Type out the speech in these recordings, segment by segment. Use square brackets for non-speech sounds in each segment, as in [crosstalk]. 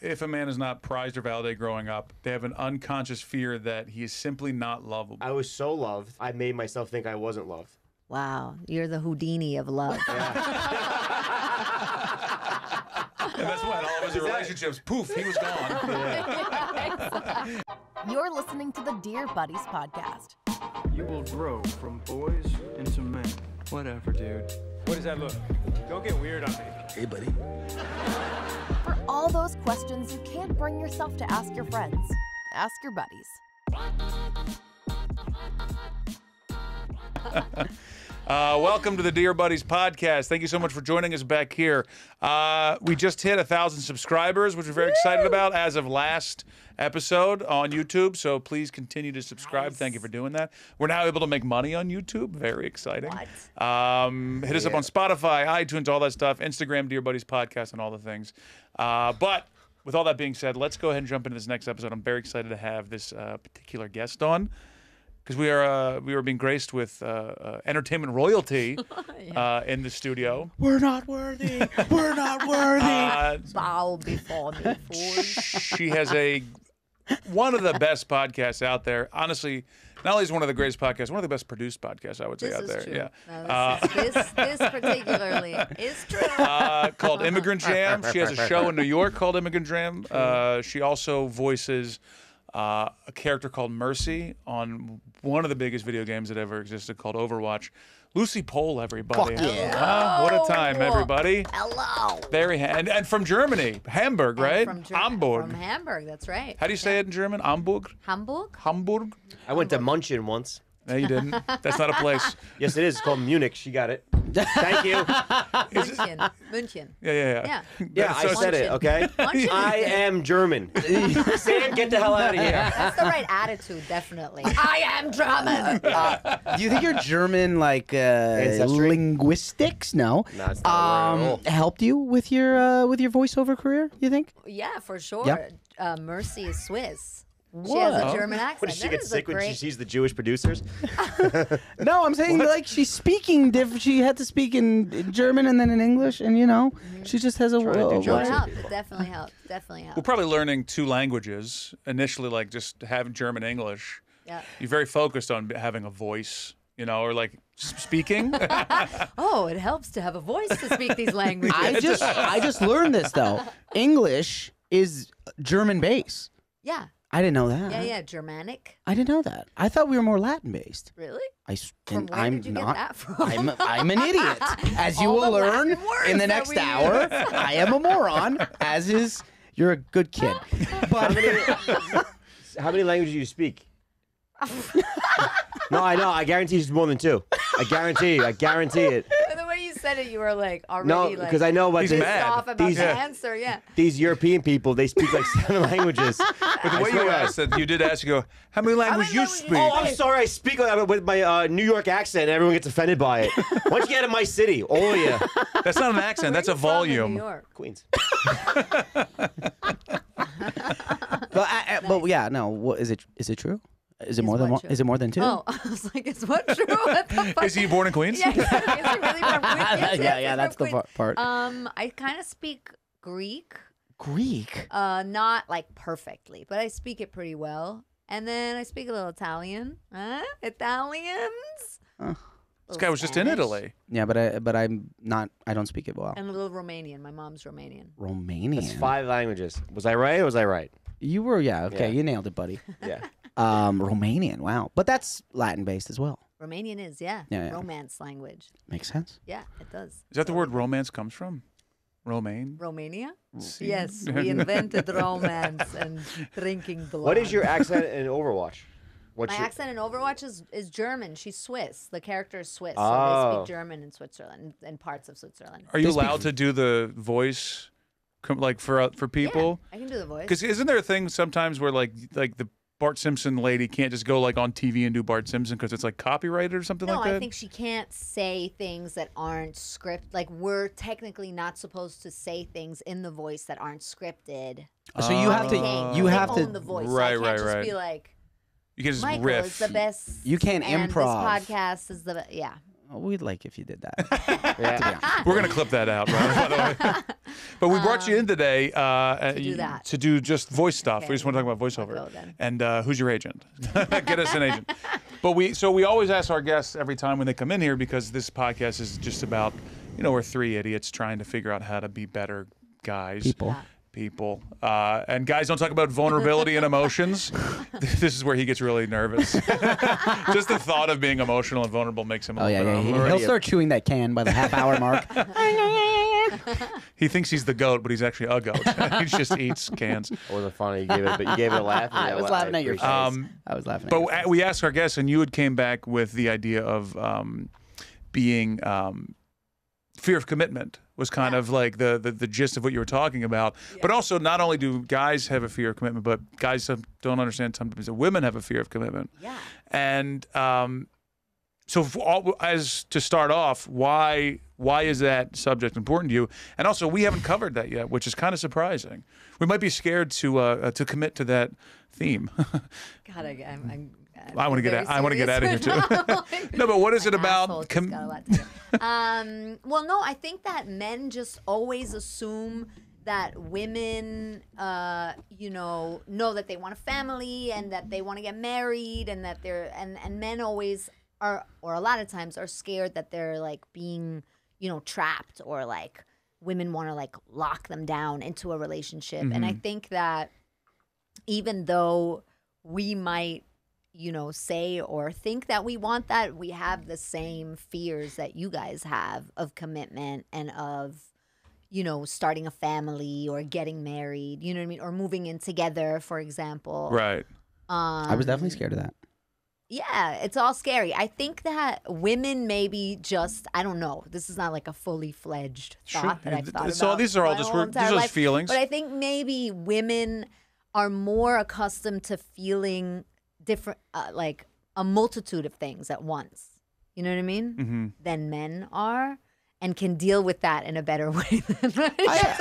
if a man is not prized or validated growing up, they have an unconscious fear that he is simply not lovable. I was so loved, I made myself think I wasn't loved. Wow, you're the Houdini of love. [laughs] And that's when all of his relationships, poof, he was gone. [laughs] You're listening to the Dear Buddies podcast. You will grow from boys into men. Whatever, dude. What does that look? Don't get weird on me. Hey, buddy. [laughs] For all those questions you can't bring yourself to ask your friends, ask your buddies. [laughs] Uh, welcome to the Dear Buddies podcast. Thank you so much for joining us back here. Uh, we just hit a thousand subscribers, which we're very excited about as of last episode on YouTube. So please continue to subscribe. Thank you for doing that. We're now able to make money on YouTube. Very exciting. Um, hit us up on Spotify, iTunes, all that stuff, Instagram, Dear Buddies podcast, and all the things. Uh, but with all that being said, let's go ahead and jump into this next episode. I'm very excited to have this uh, particular guest on because we are uh, we are being graced with uh, uh, entertainment royalty [laughs] uh, in the studio. We're not worthy. We're not [laughs] worthy. Uh, Bow before me, fool. [laughs] she has a one of the best podcasts out there. Honestly, not only is one of the greatest podcasts, one of the best produced podcasts I would say This out there. true. Yeah. No, this, is- this, this particularly [laughs] is true. uh, called Immigrant Jam. She has a show in New York called Immigrant Jam. [laughs] Uh, she also voices uh, a character called Mercy on one of the biggest video games that ever existed called Overwatch. Lucie Pohl, everybody. Fuck yeah. Uh, what a time, everybody. Hello. Very ha- and, and from Germany, Hamburg, right? From, Ger- Hamburg. From Hamburg, that's right. How do you say it in German? Hamburg. Hamburg? Hamburg. I went to Munchen once. No, you didn't. That's not a place. [laughs] Yes, it is. It's called Munich. She got it. Thank you. [laughs] München. München. Yeah, yeah, yeah. Yeah. [laughs] Yeah, I said it, okay? Munchen. I am German. [laughs] Sam, get the hell out of here. That's the right attitude, definitely. I am German. Do you think your German like uh, linguistics? No. No, it's not a word at Um, helped you with your uh, with your voiceover career? You think? yeah, for sure. Yep. Uh, Mercy is Swiss. She has a What? German accent. What, does she That get is a sick when she great- sees the Jewish producers? [laughs] No, I'm saying like she's speaking different. She had to speak in, in German and then in English, and you know, mm-hmm. she just has a. Trying to do a- Well, it jokes. helped. It definitely helped. Definitely helped. Well, probably learning two languages initially, like just having German English. Yeah. You're very focused on having a voice, you know, or like s- speaking. [laughs] Oh, it helps to have a voice to speak these languages. I just I just learned this though. English is German base. yeah. I didn't know that. Yeah, yeah. Germanic. I didn't know that. I thought we were more Latin based. Really? I s- From and where I'm did you get not. that from? I'm I'm an [laughs] idiot, as you All will the learn Latin words in the that next we hour. [laughs] I am a moron, as is you're a good kid. [laughs] But How many languages do you speak? no, I know. I guarantee it's more than two. I guarantee you. I guarantee it. The way you said it, you were like already No, like because I know about He's this, mad. off about These- the Yeah. answer. Yeah. these European people. They speak like seven [laughs] languages. But the way you asked that, you did ask, you go, how many languages you speak? Oh, I'm sorry. I speak like- with my uh, New York accent. and Everyone gets offended by it. Why don't you get out of my city? Oh yeah, That's not an accent. That's a Where are you from in volume. New York? Queens. [laughs] but, I, I- but yeah, no. What is it? Is it true? Is it more than one? true? Is it more than two? Oh, [laughs] I was like, is what true? What the [laughs] fuck? Is he born in Queens? Yeah, exactly. Really from [laughs] Queens? Yes, yes, yeah, yeah. That's the Queens. part. part. Um, I kind of speak Greek. Greek. Uh, not like perfectly, but I speak it pretty well. And then I speak a little Italian. Huh? Italians. This guy was just in Italy. Yeah, but I but I'm not. I don't speak it well. And a little Romanian. My mom's Romanian. Romanian. That's five languages. Was I right or was I right? You were yeah. Okay, Yeah. you nailed it, buddy. Yeah. Um, Romanian. Wow, but that's Latin based as well. Romanian is, yeah. Yeah, yeah. Romance language. Makes sense. Yeah, it does. Is that the word romance comes from? Romaine? Romania? Yes, we invented romance and drinking blood. [laughs] What is your accent in Overwatch? What's My your, accent in Overwatch is, is German. She's Swiss. The character is Swiss. So they Oh. speak German in Switzerland and parts of Switzerland. Are you They speak- allowed to do the voice, like for uh, for people? Yeah, I can do the voice. Because isn't there a thing sometimes where like like the Bart Simpson lady can't just go like on TV and do Bart Simpson because it's like copyrighted or something No, like that? No, I think she can't say things that aren't script. Like we're technically not supposed to say things in the voice that aren't scripted. So you have to. can't. You They have own to. the voice. Right, so I can't right, just right. be like you can just Michael riff. is the best. You can't improv. This podcast is the yeah. We'd like if you did that. [laughs] Yeah. We're gonna clip that out, right? By the way. [laughs] But we brought you in today uh, to do that. to do just voice stuff. Okay. We just want to talk about I'll voiceover. And uh, who's your agent? [laughs] Get us an agent. But we so we always ask our guests every time when they come in here because this podcast is just about you know we're three idiots trying to figure out how to be better guys. People. People uh, and guys don't talk about vulnerability and emotions. [laughs] this is where he gets really nervous. [laughs] just the thought of being emotional and vulnerable makes him. A Oh yeah, little yeah. bit He, uncomfortable. he'll start chewing that can by the half hour mark. [laughs] He thinks he's the goat, but he's actually a goat. he just eats cans. It wasn't funny. You gave it, but you gave it a laugh. I was laughing at your face. Um, I was laughing. At But your face. we asked our guests, and you had came back with the idea of um, being um, fear of commitment was kind of like the, the the gist of what you were talking about. But also, not only do guys have a fear of commitment, but guys don't understand sometimes that women have a fear of commitment. Yeah. And um, so, all, as to start off, why why is that subject important to you? And also, we haven't covered that yet, which is kind of surprising. We might be scared to uh, to commit to that theme. [laughs] God, I, I'm, I'm, wanna get out- I wanna get out of here, too. [laughs] [laughs] no, but what is it about? com- got a lot to um, well, no, I think that men just always assume that women, uh, you know, know that they want a family and that they want to get married and that they're and and men always are, or a lot of times are scared that they're like being, you know, trapped or like women want to like lock them down into a relationship. And I think that even though we might you know say or think that we want that we have the same fears that you guys have of commitment and of you know starting a family or getting married you know what i mean or moving in together for example right. um, I was definitely scared of that. yeah it's all scary i think that women maybe just i don't know this is not like a fully fledged Sure. thought that i've thought it's all- about these are all just- we're- these are just feelings. but i think maybe women are more accustomed to feeling different uh, like a multitude of things at once you know what i mean hmm than men are and can deal with that in a better [laughs] way than I,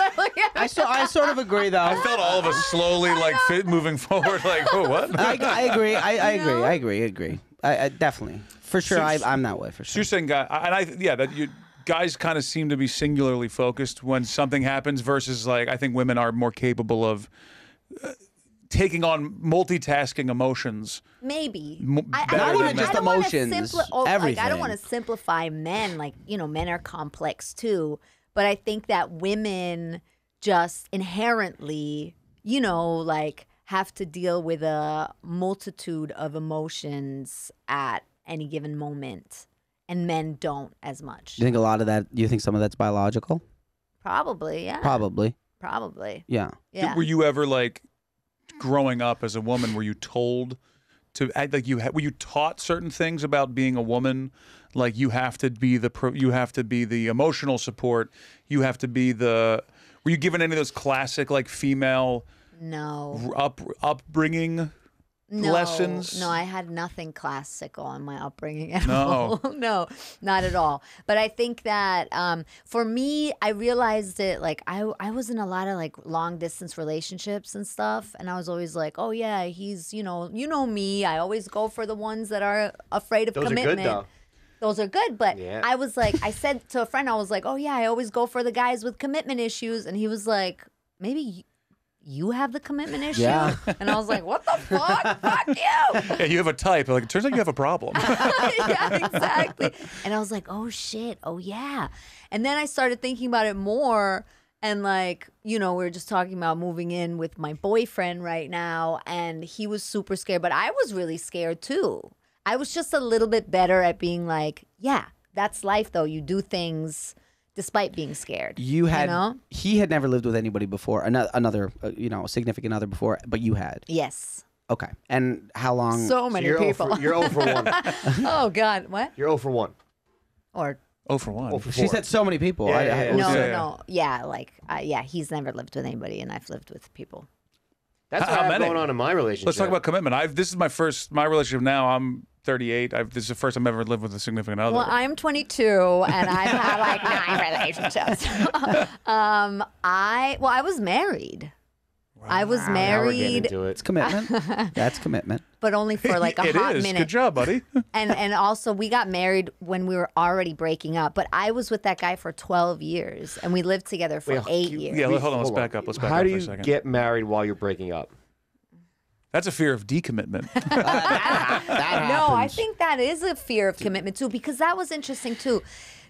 I, so, I sort of agree, though. I felt all of us slowly like fit moving forward. Like, oh, what? I, I agree. I, I agree. know? I agree. I agree. I, I definitely, for sure. So- I, I'm that way for So sure. you're saying, guy, and I, yeah, that you guys kind of seem to be singularly focused when something happens, versus like I think women are more capable of uh, taking on multitasking emotions. Maybe. M- I, better I don't, men. just I wanna emotions, simpli- oh, Like, I don't want to simplify men. Like, you know, men are complex too. But I think that women just inherently, you know, like have to deal with a multitude of emotions at any given moment. And men don't as much. Do you think a lot of that? You think some of that's biological? Probably, yeah. Probably. Probably. Yeah. Yeah. Were you ever like growing up as a woman? Were you told to act like you were you taught certain things about being a woman? Like you have to be the pro- you have to be the emotional support. You have to be the. Were you given any of those classic like female no. up upbringing? No, lessons? No, I had nothing classical in my upbringing [laughs] at No. all. [laughs] no, not at all. But I think that um, for me, I realized it like I I was in a lot of like long distance relationships and stuff, and I was always like, oh yeah, he's you know you know me. I always go for the ones that are afraid of Those are commitment. good though. Those are good, but Yeah. I was like, I said to a friend, I was like, oh yeah, I always go for the guys with commitment issues, and he was like, maybe. You, you have the commitment issue, Yeah. and I was like, "What the fuck? Fuck you!" Yeah, you have a type. Like it turns out you have a problem. [laughs] yeah, exactly. And I was like, oh shit, oh yeah. And then I started thinking about it more. And like, you know, we were just talking about moving in with my boyfriend right now. And he was super scared, but I was really scared too. I was just a little bit better at being like, yeah, that's life though. You do things despite being scared. You had. know? He had never lived with anybody before. Another, another, uh, you know, significant other before, but you had. Yes. Okay. And how long? So So many you're 0 people. for, you're 0 for 1. [laughs] oh God. What? You're 0 for 1. Or Oh, for one. 0 for 4. she said so many people. Yeah, I, yeah, I- yeah. no, Yeah, no, yeah. no. Yeah, like uh, yeah, he's never lived with anybody, and I've lived with people. That's How what I have many? going on in my relationship. Let's talk about commitment. I've this is my first my relationship now. I'm 38. I've, this is the first time I've ever lived with a significant other. Well, I'm 22 and I've had like [laughs] nine relationships. [laughs] um, I well, I was married. I was Now we're getting married. into It's commitment. [laughs] That's commitment. but only for like a It hot is. minute. Good job, buddy. And and also we got married when we were already breaking up. But I was with that guy for 12 years, and we lived together for Wait, eight you- years. yeah, hold on. Let's Hold back up. Let's back How up do for you a second. get married while you're breaking up? That's a fear of decommitment. [laughs] That [laughs] No, I think that is a fear of commitment too, because that was interesting too.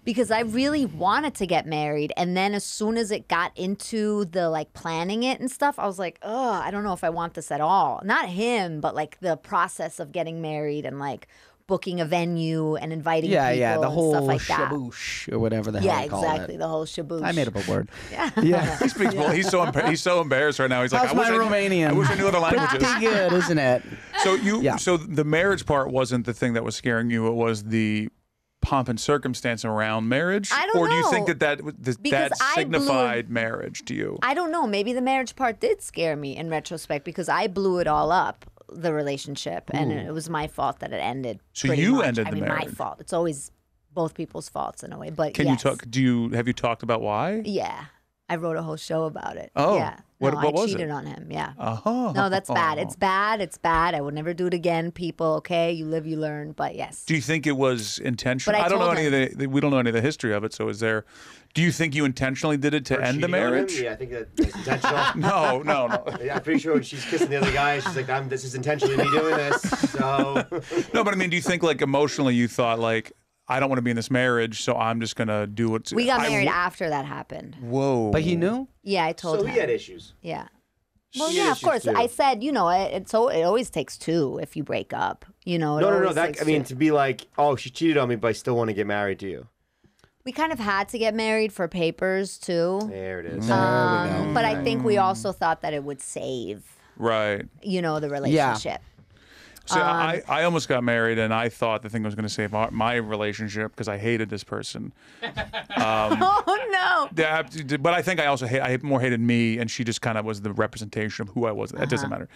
Because I really wanted to get married, and then as soon as it got into the like planning it and stuff, I was like, "Oh, I don't know if I want this at all." Not him, but like the process of getting married and like booking a venue and inviting Yeah, people yeah, the and whole stuff like that. shaboosh or whatever the Yeah, hell they call exactly, it. the whole shaboosh. I made up a word. [laughs] Yeah. Yeah. [laughs] he speaks. Well, he's so embar- he's so embarrassed right now. He's like, How's I wish my I knew- Romanian? I wish I knew other languages. Pretty good, isn't it? [laughs] So you, Yeah. so the marriage part wasn't the thing that was scaring you. It was the pomp and circumstance around marriage. I don't or do you think know. that that that, Because that I blew- signified marriage to you? I don't know. Maybe the marriage part did scare me in retrospect because I blew it all up, the relationship, and it was my fault that it ended. So you much. ended I the mean, marriage. my fault. It's always both people's faults in a way. But Can yes. you talk? Do you have you talked about why? Yeah, I wrote a whole show about it. Oh, yeah. What- no, what I was cheated it? on him. Yeah. Oh, No, that's bad. It's [laughs] bad. It's bad. I would never do it again. People, okay, you live, you learn. But yes. Do you think it was intentional? But I don't know told any of the, the. We don't know any of the history of it. So is there? Do you think you intentionally did it to Her end the cheating on him? marriage? Yeah, I think that, that's intentional. [laughs] No, no, no. [laughs] Yeah, I'm pretty sure when she's kissing the other guy, she's like, "I'm. This is intentionally me doing this." So No, but I mean, do you think like emotionally you thought like I don't want to be in this marriage, so I'm just gonna do what we got I married w- after that happened. Whoa! But he knew. Yeah, I told so him. So he had issues. Yeah. Well, She yeah, of course. too. I said, you know, it, it's so it always takes two if you break up. You know, it No, no, no. That I mean, two. to be like, "Oh, she cheated on me, but I still want to get married to you." we kind of had to get married for papers too. There it is. There we Um, go. but I think we also thought that it would save, right. you know, the relationship. So Um, I, I almost got married, and I thought the thing was going to save our, my relationship because I hated this person. [laughs] Oh no! Yeah, but I think I also hate, I more hated me, and she just kind of was the representation of who I was. That doesn't Uh-huh. matter.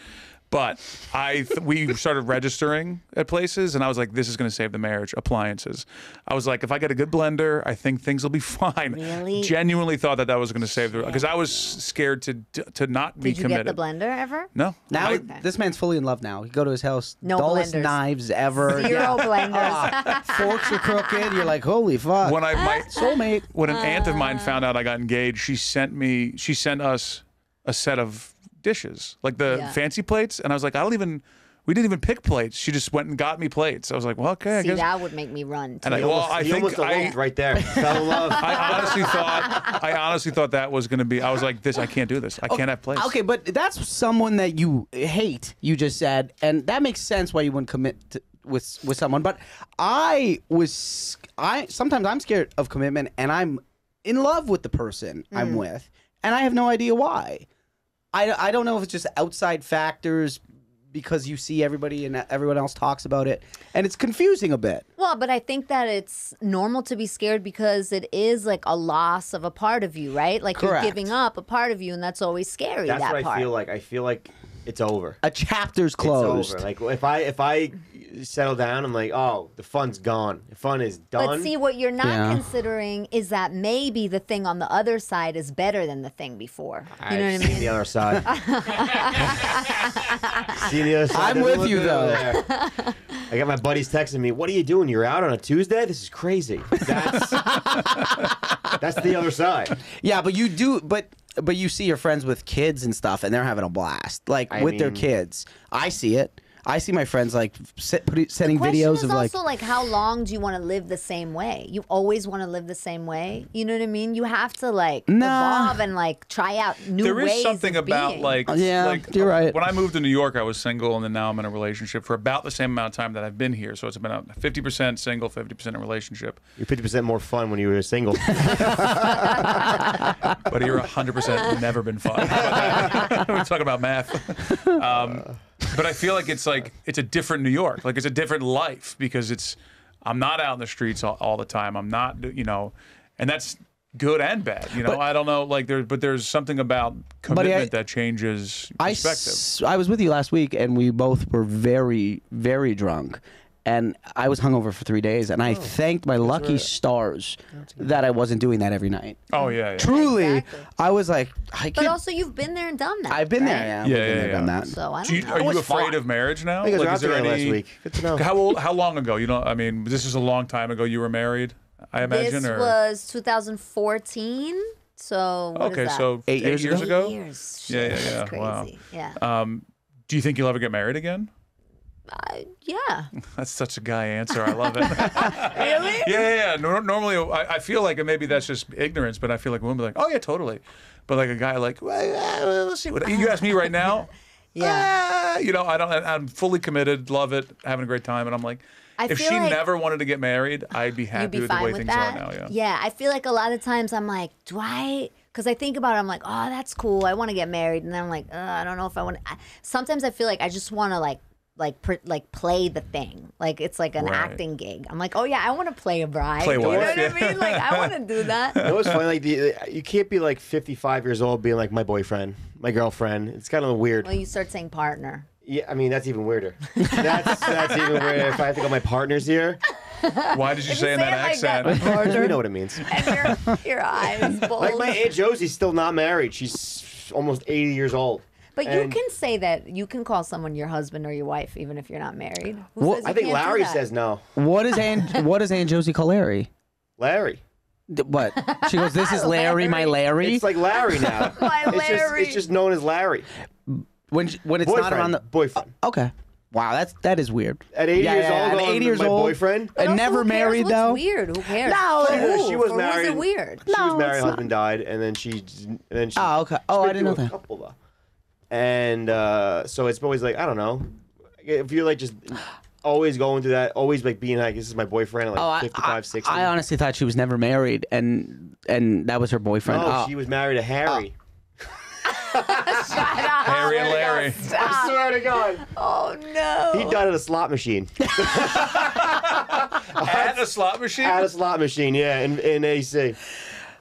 But I, th- we started registering at places, and I was like, "This is going to save the marriage." Appliances. I was like, "If I get a good blender, I think things will be [laughs] fine." Really? Genuinely thought that that was going to save the because I was scared to to not be Did you committed. get the blender ever? No. Now I- this man's fully in love now. You go to his house, No dullest blenders. knives ever. Zero Yeah. blenders. Ah, forks are crooked. You're like, holy fuck. when I my [laughs] Soulmate. when an aunt of Ah. mine found out I got engaged, she sent me she sent us a set of dishes, like the Yeah. fancy plates, and I was like, I don't even we didn't even pick plates. She just went and got me plates. I was like, well, okay, I See, guess. that would make me run. and I, well, Almost- I think almost I, right there. [laughs] Fell in love. I honestly thought I honestly thought that was going to be. I was like, this, I can't do this. I can't have plates. Okay, but that's someone that you hate. You just said, and that makes sense why you wouldn't commit to, with with someone. But I was, I sometimes I'm scared of commitment, and I'm in love with the person Mm. I'm with, and I have no idea why. I, I don't know if it's just outside factors because you see everybody and everyone else talks about it, and it's confusing a bit. Well, but I think that it's normal to be scared because it is like a loss of a part of you, right? Like Correct. you're giving up a part of you, and that's always scary. That's that what part. I feel like. I feel like it's over. A chapter's closed. It's over. Like if I if I settle down, I'm like, oh, the fun's gone. The fun is done. But see, what you're not Yeah. considering is that maybe the thing on the other side is better than the thing before. You know I've what I seen mean? the other side. [laughs] See the other side. I'm Doesn't with you, though. there. I got my buddies texting me. What are you doing? You're out on a Tuesday? This is crazy. That's [laughs] that's the other side. Yeah, but you do, but but you see your friends with kids and stuff, and they're having a blast, like I with their kids. I see it. I see my friends like set, put, sending Question videos is of like. also like how long do you want to live the same way? You always want to live the same way. You know what I mean? You have to like Nah. evolve and like try out new There ways. something of about being. like Yeah, like, you're right. When I moved to New York, I was single, and then now I'm in a relationship for about the same amount of time that I've been here. So it's been a 50% single, 50% in a relationship. You're 50% more fun when you were single. [laughs] But you're 100% never been fun. [laughs] We're talking about math. Um, but I feel like it's like it's a different New York. Like it's a different life because it's I'm not out in the streets all, all the time. I'm not, you know, and that's good and bad. You know, But- I don't know. Like there, but there's something about Buddy, I- commitment that changes I, perspective. s- I was with you last week, and we both were very, very drunk. And I was hungover for three days, and I Oh. thanked my lucky stars that I wasn't doing that every night. Oh yeah, yeah. Truly, Exactly. I was like, I But also, you've been there and done that. I've been there. right? Yeah, Yeah, I've been yeah, there, done that. So I don't Do you, know. are you was afraid fun. of marriage now? I think Like, is there there any? last week. Good to know. How old, how long ago? You know, I mean, this is a long time ago. You were married, I imagine, This or was 2014. So what is okay, that? so Eight years Eight ago. years. Yeah, yeah, yeah. That's Wow. Yeah. Um, do you think you'll ever get married again? Uh, yeah. [laughs] That's such a guy answer. I love it. [laughs] really? [laughs] Yeah, yeah, yeah. Nor- normally, I, I feel like maybe that's just ignorance, but I feel like women be like, "Oh yeah, totally," but like a guy like, well, well, "Let's see what you ask me right now." Yeah. "Ah," you know, I don't. I'm fully committed, love it, having a great time, and I'm like, I if she like never wanted to get married, I'd be happy be with the way with things that. are now. Yeah. Yeah. I feel like a lot of times I'm like, do I? Because I think about it, I'm like, oh, that's cool. I want to get married, and then I'm like, uh, I don't know if I want. to. Sometimes I feel like I just want to like. Like pr- like play the thing, like it's like an Right. acting gig. I'm like, oh yeah, I want to play a bride. Play you know what yeah. I mean? Like I want to do that. [laughs] It was funny? Like the, you can't be like 55 years old being like my boyfriend, my girlfriend. It's kind of weird. Well, you start saying partner. Yeah, I mean that's even weirder. That's that's even weirder. If I have to go, my partner's here. Why did you If say in say that it like that, accent? my You partner, know what it means. [laughs] and your, your eyes bulge. Like my aunt Josie's still not married. She's almost 80 years old. But you can say that you can call someone your husband or your wife even if you're not married. Who Well, says you I think can't do Larry that? says no. What is Aunt [laughs] What is Aunt Josie call Larry? Larry. D- What? She goes, "This is [laughs] Larry, my Larry." It's like Larry now. [laughs] My it's just Larry. it's just known as Larry. when she- when it's Boyfriend. not around the boyfriend. Oh, okay. Wow, that's that is weird. At 80 Yeah, years yeah, old, at going, 80 years my old. boyfriend. But And also, never who cares married what's though. Weird. Who cares? No, For she- who? she was For married. Who's it weird? She No, was married. it's Her husband died, and then she and then she. Oh, okay. she's Oh, I didn't know a that. Couple though, and uh, so it's always like I don't know. If you're like just always going through that, always like being like this is my boyfriend, at like Oh, I, 55, I, 60. I honestly thought she was never married, and and that was her boyfriend. no, Oh. she was married to Harry. [laughs] Shut up. Harry and Larry. I swear to God, Oh no. he died at a slot machine. [laughs] At a slot machine. at a slot machine, yeah, in, in AC.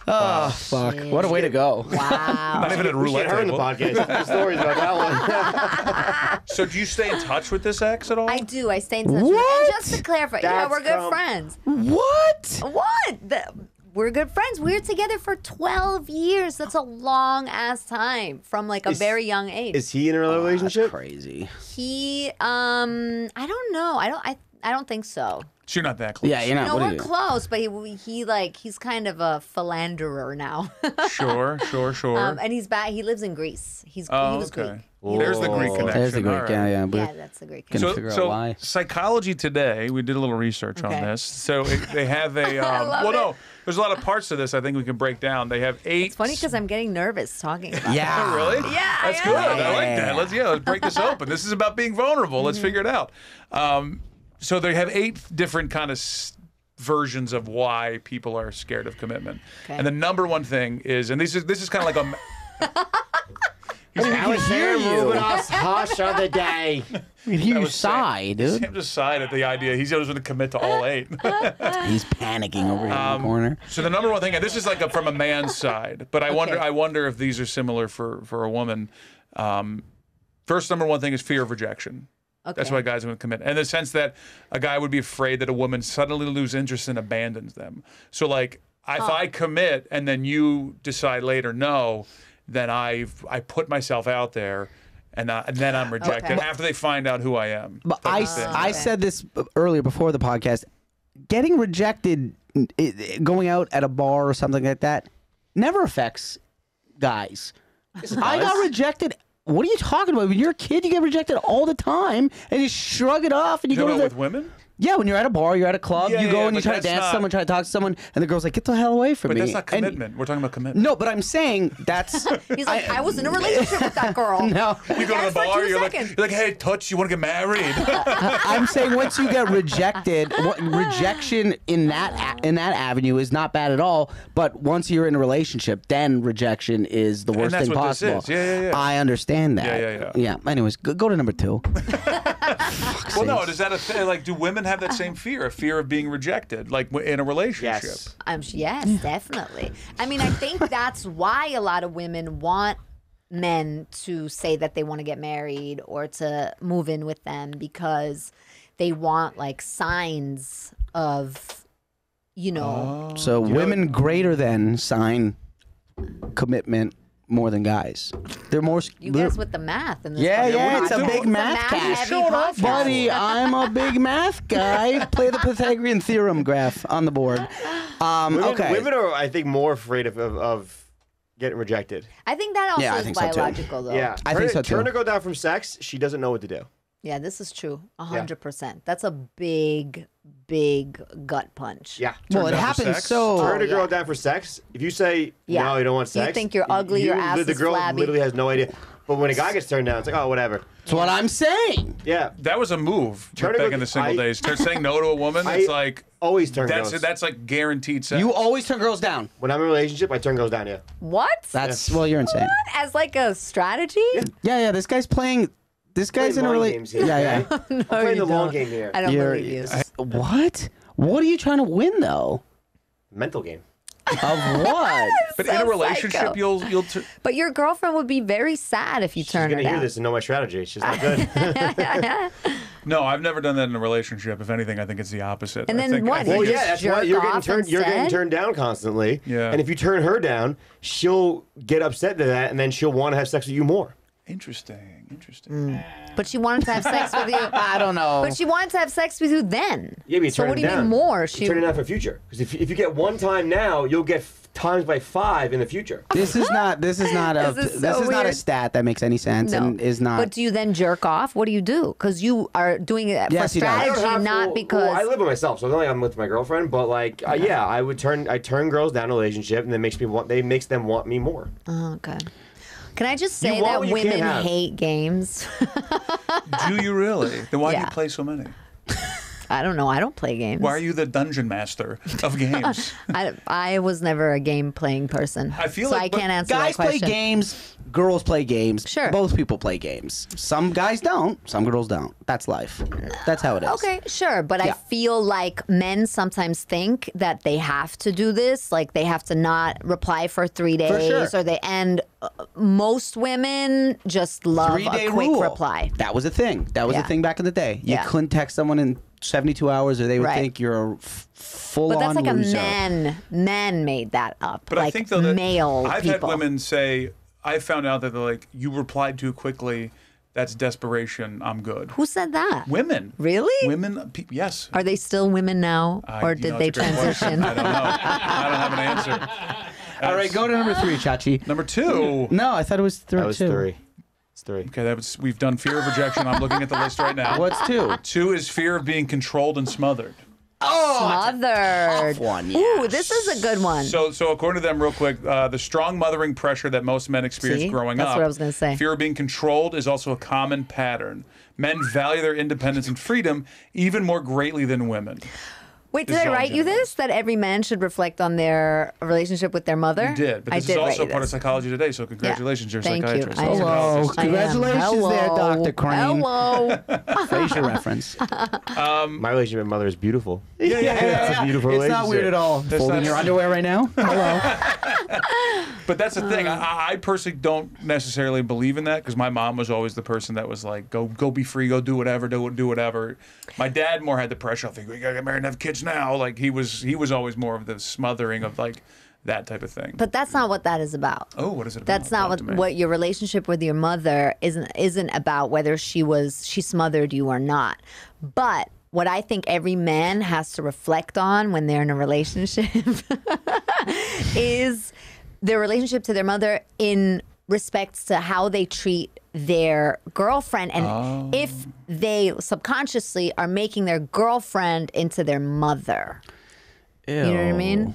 Oh, fuck! What a way to go. Wow. Not even at a We roulette her in the table. podcast. There's stories about that one. [laughs] So do you stay in touch with this ex at all? I do. I stay in touch with And What? just to clarify, yeah, That's we're good cum. friends. What? What? The, we're good friends. We were together for 12 years. That's a long ass time from like a Is- very young age. Is he in a relationship? Crazy. he um I don't know. I don't I I don't think so. So you're not that close. Yeah, you're not. No, what we're you? close, but he, he like he's kind of a philanderer now. [laughs] Sure, sure, sure. um, and he's back. He lives in Greece. He's oh, he was okay. Greek. There's the Greek connection. There's the Greek. All right. Yeah, yeah. Yeah, that's the Greek. Can So, figure out so why. Psychology Today, we did a little research on Okay. this. So it, they have a. [laughs] Um, love well, it. no, there's a lot of parts to this. I think we can break down. They have eight. It's funny because I'm getting nervous talking about. Yeah. Oh, really? Yeah, I That's am. good. I like Yeah. that. Let's yeah, let's break this open. This is about being vulnerable. Let's figure it out. Um, so they have eight different kind of s- versions of why people are scared of commitment. Okay. And the number one thing is, and this is this is kind of like a. Alexander Rubenos, hush of the day. [laughs] You was Sam. dude. Sam just sighed at the idea. He's always going to commit to all eight. [laughs] He's panicking over here in the corner. So the number one thing, and this is like a, from a man's side, but I wonder, Okay. I wonder if these are similar for for a woman. Um, first, number one thing is fear of rejection. That's why guys would commit, in the sense that a guy would be afraid that a woman suddenly lose interest and abandons them. So like, if I commit and then you decide later no, then I I put myself out there. And, I, and then I'm rejected Okay. after they find out who I am. But I. I said this earlier before the podcast. Getting rejected, going out at a bar or something like that, never affects guys. I got rejected. What are you talking about? When you're a kid, you get rejected all the time, and you shrug it off, and you You go to the. with women. Yeah, when you're at a bar, you're at a club, Yeah, you go yeah, and you but try to that's dance to not- someone, try to talk to someone, and the girl's like, "Get the hell away from me. But me." that's not And- commitment. We're talking about commitment. no, but I'm saying that's. [laughs] He's like, I, was in a relationship with that girl. [laughs] no, You go to the Yes, for bar, two you're like, seconds. you're like, hey, touch, you want to get married? [laughs] I'm saying once you get rejected, what, rejection in that a- in that avenue is not bad at all. But once you're in a relationship, then rejection is the worst that's thing what this possible. is. Yeah, yeah, yeah. I understand that. Yeah, yeah, Yeah. Yeah. Anyways, go, go to number two. well, no, is that a thing? Like, do women have that uh-huh. same fear, a fear of being rejected, like in a relationship? Yes. I'm sh- yes, definitely. I mean, I think [laughs] that's why a lot of women want men to say that they want to get married or to move in with them because they want like signs of, you know, Oh. So women greater than sign commitment more than guys. They're more. you they're- guys with the math in this. Yeah, fucking yeah, it's a big It's math cast. heavy Showing. Buddy, [laughs] I'm a big math guy. Play the Pythagorean theorem graph on the board. Um, Women, okay. women are, I think, more afraid of, of, of getting rejected. I think that also Yeah, is think so, biological, though. Yeah, I Turn think so, too. Turn her go down from sex. She doesn't know what to do. Yeah, this is true. A hundred percent. That's a big, big gut punch. Yeah. well, it happens sex? so. Turn a girl yeah. down for sex. If you say Yeah. no, you don't want sex. You think you're ugly, You, your ass the girl flabby. literally has no idea. But when a guy gets turned down, it's like, oh, whatever. That's what I'm saying. Yeah. That was a move Turn back to go- in the single I- days. Turn- saying no to a woman, [laughs] I it's like Always turn that's girls. that's like guaranteed sex. You always turn girls down. when I'm in a relationship, I turn girls down. Yeah. What? That's well, you're insane. As like a strategy? Yeah, yeah. This guy's playing. This guy's in a mind really. games here, Yeah, yeah. okay? I'm playing you the long don't. game here. I don't You're- believe you. What? What are you trying to win though? Mental game. Of [laughs] what? [laughs] but in a relationship, psycho. you'll you'll. T- But your girlfriend would be very sad if you She's turn her down. She's gonna hear down. this and know my strategy. She's not good. [laughs] no, I've never done that in a relationship. If anything, I think it's the opposite. And I then think, what? I think well, yeah, that's jerk why you're getting off turned. You're getting turned down constantly. Yeah. And if you turn her down, she'll get upset to that, and then she'll want to have sex with you more. Interesting. Interesting. Mm. But she wanted to have sex with you. [laughs] I don't know. But she wanted to have sex with you then. Yeah, but you so turn what it do you down. mean more? You She turn it down for future. Because if, if you get one time now, you'll get f- times by five in the future. [laughs] This is not. This is not a. This This is is, so not a weird. stat that makes any sense no. and is not. But do you then jerk off? What do you do? Because you are doing it Yes, for he does. I don't strategy, have- not well, because. well, I live with myself, so it's not like I'm with my girlfriend. But like, uh, yeah, I would turn I turn girls down in a relationship, and that makes me want they makes them want me more. Oh, okay. Can I just say that what you can't women hate games? [laughs] Do you really? Then why do you play so many? [laughs] I don't know. I don't play games. Why are you the dungeon master of [laughs] games? [laughs] I, I was never a game playing person. I feel so like- I can't answer guys that play games. Girls play games. Sure. Both people play games. Some guys don't. Some girls don't. That's life. That's how it is. Okay, sure, but I feel like men sometimes think that they have to do this, like they have to not reply for three days, sure. or they end. Uh, most women just love Three day a quick rule. reply. That was a thing. That was Yeah. a thing back in the day. You Yeah. couldn't text someone in 72 hours, or they would Right. think you're a f- full But that's on like loser. a men. Men made that up. But like I think though that male I've people. had women say I found out that they're like you replied too quickly. That's desperation. I'm good. Who said that? Women. Really? Women. Pe- yes. Are they still women now, I- or did know, they it's a great question. transition? I don't know. I don't have an answer. [laughs] All right, go to number three, Chachi. Number two. No, I thought it was three. That was two. three. It's three. Okay, that was we've done fear of rejection. I'm looking at the list right now. What's two? Two is fear of being controlled and smothered. Oh smothered. tough one, Ooh, this is a good one. So, so according to them, real quick, uh, the strong mothering pressure that most men experience See? growing That's up. what I was gonna say. Fear of being controlled is also a common pattern. Men value their independence and freedom even more greatly than women. Wait, did I write you this? That every man should reflect on their relationship with their mother? You did, but I this did is write also you part of psychology today. So congratulations, you're a Thank you. psychiatrist. I That's am. what Hello. else is- I am. Congratulations there, Dr. Crane. Hello. [laughs] Frasier reference. Um, my relationship with mother is beautiful. Yeah, yeah, yeah. It's a beautiful It's not weird at all. That's Folding not- your underwear right now? [laughs] Hello. [laughs] But that's the thing. I, I personally don't necessarily believe in that because my mom was always the person that was like, "Go, go, be free, go do whatever, do do whatever." My dad more had the pressure. I think we gotta get married and have kids now. Like he was, he was always more of the smothering of like that type of thing. But that's not what that is about. oh, what is it? About? That's not what what your relationship with your mother isn't isn't about whether she was she smothered you or not. But what I think every man has to reflect on when they're in a relationship [laughs] is their relationship to their mother in respects to how they treat their girlfriend and Oh. if they subconsciously are making their girlfriend into their mother. You know what I mean?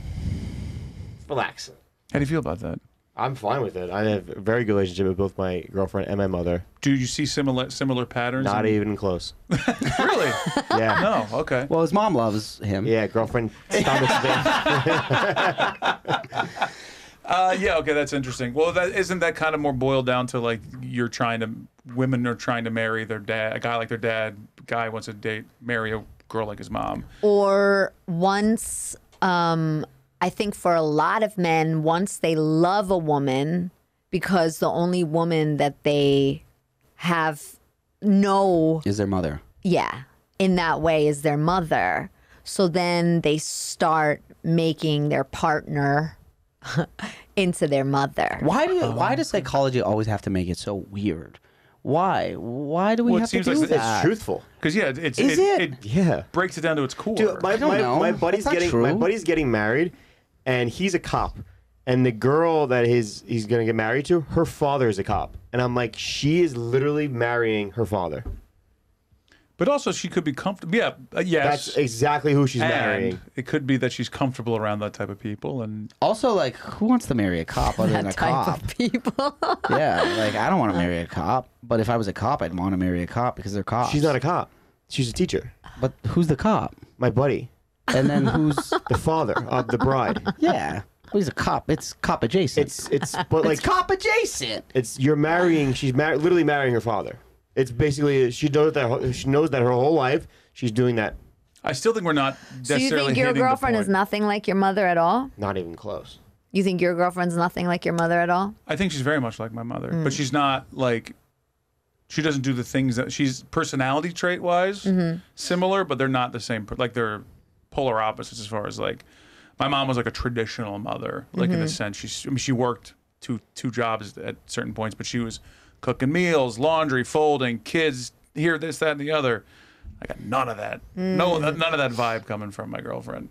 Relax. How do you feel about that? I'm fine with it. I have a very good relationship with both my girlfriend and my mother. Do you see similar similar patterns? Not in- even close. [laughs] really. Yeah. No. Okay. Well, his mom loves him. Yeah, girlfriend stomach's [laughs] big. [laughs] Uh, yeah. Okay. That's interesting. Well, that isn't that kind of more boiled down to like you're trying to women are trying to marry their dad, a guy like their dad. Guy wants to date marry a girl like his mom. or once um i think for a lot of men once they love a woman because the only woman that they have know Is their mother. yeah in that way is their mother. So then they start making their partner [laughs] into their mother. Why do Um, why does psychology always have to make it so weird? Why? Why do we Well, it have to seems do like It's truthful. Because yeah, it's Is it, it? Yeah. breaks it down to its core. Dude, my, don't my, know. my buddy's That's not getting my true. buddy's getting married, and he's a cop. And the girl that his he's gonna get married to, her father is a cop. And I'm like, she is literally marrying her father. But also, she could be comfortable. Yeah, uh, yes. That's exactly who she's and marrying. it could be that she's comfortable around that type of people, and Also, like, who wants to marry a cop other than a type cop? of people. [laughs] yeah, like I don't want to marry a cop, but if I was a cop, I'd want to marry a cop because they're cops. She's not a cop. She's a teacher. But who's the cop? My buddy, And then who's? [laughs] the father of the bride. yeah, who's a cop? It's cop adjacent. It's it's but like it's cop adjacent. it's you're marrying. She's mar- literally marrying her father. It's basically she knows that she knows that her whole life she's doing that. I still think we're not so you think your girlfriend is nothing like your mother at all? Not even close. You think your girlfriend's nothing like your mother at all? I think she's very much like my mother, Mm. but she's not like. She doesn't do the things that she's personality trait wise Mm-hmm. similar, but they're not the same. Like they're polar opposites as far as like. My mom was like a traditional mother, like Mm-hmm. in the sense she's. I mean, she worked two two jobs at certain points, but she was cooking meals, laundry, folding, kids here, this, that, and the other. I got none of that. No, Mm. none of that vibe coming from my girlfriend.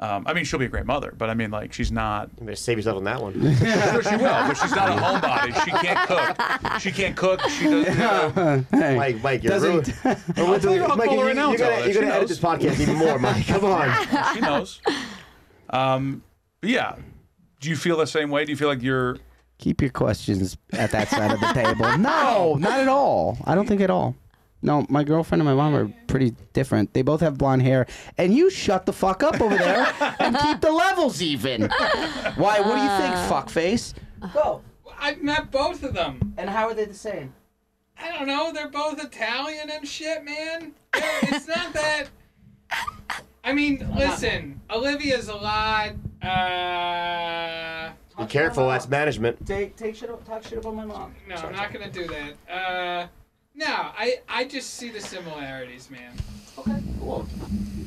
Um, I mean, she'll be a great mother, but I mean, like, she's not. You better save yourself on that one. [laughs] Sure, she will, but she's not a homebody. She can't cook. She can't cook. She does. You know, Mike, Mike, you're Doesn't- rude. [laughs] I'll tell you, I'll Mike, call her you, right now you're gonna, you're gonna edit this podcast even more, Mike. Come on. [laughs] she knows. Um, but yeah. Do you feel the same way? Do you feel like you're? Keep your questions at that side of the [laughs] table. No, not at all. I don't think at all. No, my girlfriend and my mom are pretty different. They both have blonde hair, and you shut the fuck up over there and keep the levels even. Why? What do you think, fuckface? Go. I've met both of them. And how are they the same? I don't know. They're both Italian and shit, man. They're- It's not that. I mean, listen. Olivia's a lot. Uh, Be careful, that's management. Take take shit. Talk shit about my mom. no, I'm not gonna do that. Uh, no, I I just see the similarities, man. Okay, cool.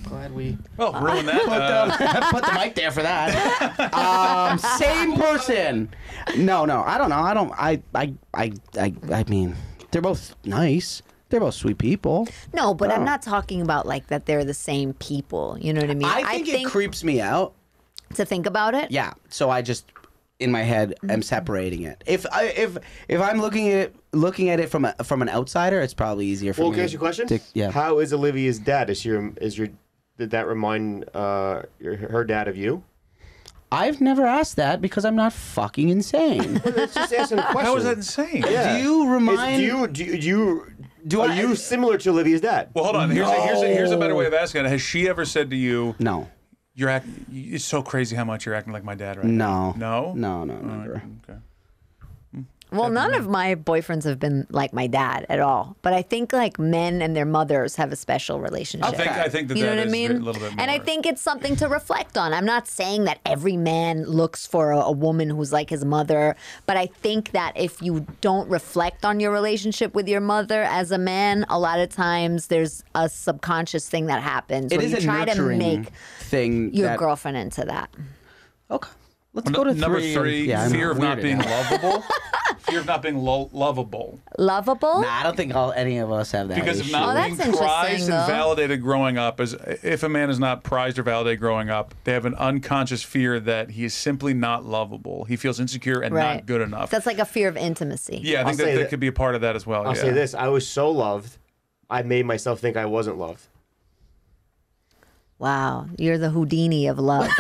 Glad we Well, ruin [laughs] that. Uh, [laughs] put the mic there for that. [laughs] um, same person. No, no, I don't know. I don't. I, I, I, I, I mean, they're both nice. They're both sweet people. No, but Oh. I'm not talking about like that they're the same people. You know what I mean? I think, it creeps me out. to think about it. Yeah. So I just in my head i'm separating it. If I if if I'm looking at it looking at it from a from an outsider, it's probably easier for Well, me. can I ask you a question? to- yeah. How is Olivia's dad? Is your is your did that remind uh your, her dad of you? I've never asked that because I'm not fucking insane. [laughs] Let's just asking a question. how is that insane? Yeah. Do you Is- remind? do you do you, do you Do are I- you similar to Olivia's dad? Well, hold on. Here's, a, here's, a, here's a better way of asking it. Has she ever said to you, no. "You're act- It's so crazy how much you're acting like my dad right No. now"? No. No. No. Never. Okay. Well, none of my boyfriends have been like my dad at all. But I think like men and their mothers have a special relationship. I think I think that you know that what I mean? a little bit more. And I think it's something to reflect on. I'm not saying that every man looks for a, a woman who's like his mother, but I think that if you don't reflect on your relationship with your mother as a man, a lot of times there's a subconscious thing that happens It where is you a try to nurturing make thing. your that, girlfriend into that. Okay. Let's Well, go to number three. three, yeah, fear of not being lovable. [laughs] fear of not being lo- lovable. Lovable? Nah, I don't think all, any of us have that. Because of not Oh, being that's interesting, prized and though. validated growing up, as if a man is not prized or validated growing up, they have an unconscious fear that he is simply not lovable. He feels insecure and Right. not good enough. That's like a fear of intimacy. yeah, I I'll think that, say that that- could be a part of that as well. I'll yeah. say this: I was so loved, I made myself think I wasn't loved. Wow, you're the Houdini of love. [laughs]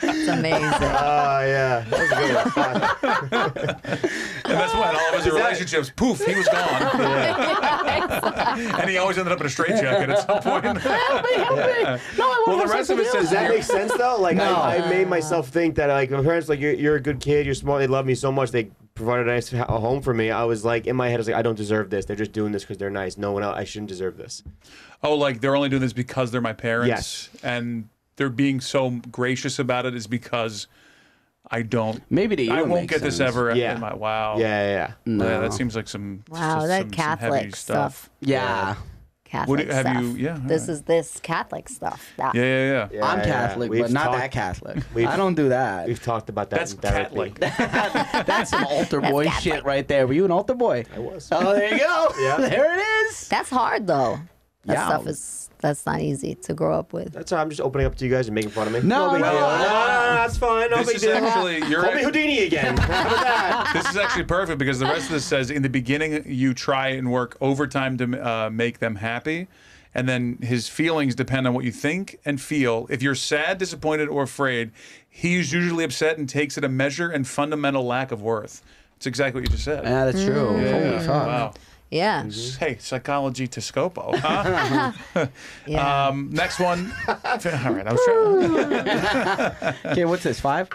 That's amazing. [laughs] Oh yeah, that was a good one. [laughs] And that's when all of his relationships, poof, he was gone. [laughs] and he always ended up in a straitjacket at some point. Help me, help me. No, I well, the rest of it says Does that make sense though? Like No. I, I made myself think that like my parents like you're, you're a good kid, you're smart, they love me so much, they provided a nice a home for me. I was like in my head, I was like, I don't deserve this. They're just doing this because they're nice. No one else, I shouldn't deserve this. Oh, like they're only doing this because they're my parents. Yes. And they're being so gracious about it is because I don't. Maybe to you I won't makes get this ever. Yeah. In my, wow. Yeah, yeah, yeah. Yeah, that seems like some. Wow, some- that some Catholic heavy stuff. Yeah. Catholic have stuff. you- yeah, This alright. is this Catholic stuff. That. Yeah, yeah, yeah. Yeah, I'm. Catholic, We've but not talked- that Catholic. [laughs] I don't do that. We've talked about that That's in. Catholic. [laughs] [laughs] That's some altar boy shit right there. Were you an altar boy? I was. Oh, there you go. Yeah. There it is. That's hard though. That Yeah. stuff is that's not easy to grow up with. That's all. I'm just opening up to you guys and making fun of me. No, no, no. no, no, no, that's fine. No This big is deal. actually you're Call me Houdini again. [laughs] How about that? this is actually perfect because the rest of this says in the beginning you try and work overtime to uh, make them happy and then his feelings depend on what you think and feel if you're sad disappointed or afraid he's usually upset and takes it a measure and fundamental lack of worth it's exactly what you just said Yeah, that's true. Holy Yeah. fuck. wow Yeah. hey psychology to scopo huh [laughs] Yeah. um, next one [laughs] all right i was trying Okay, what's this? Five?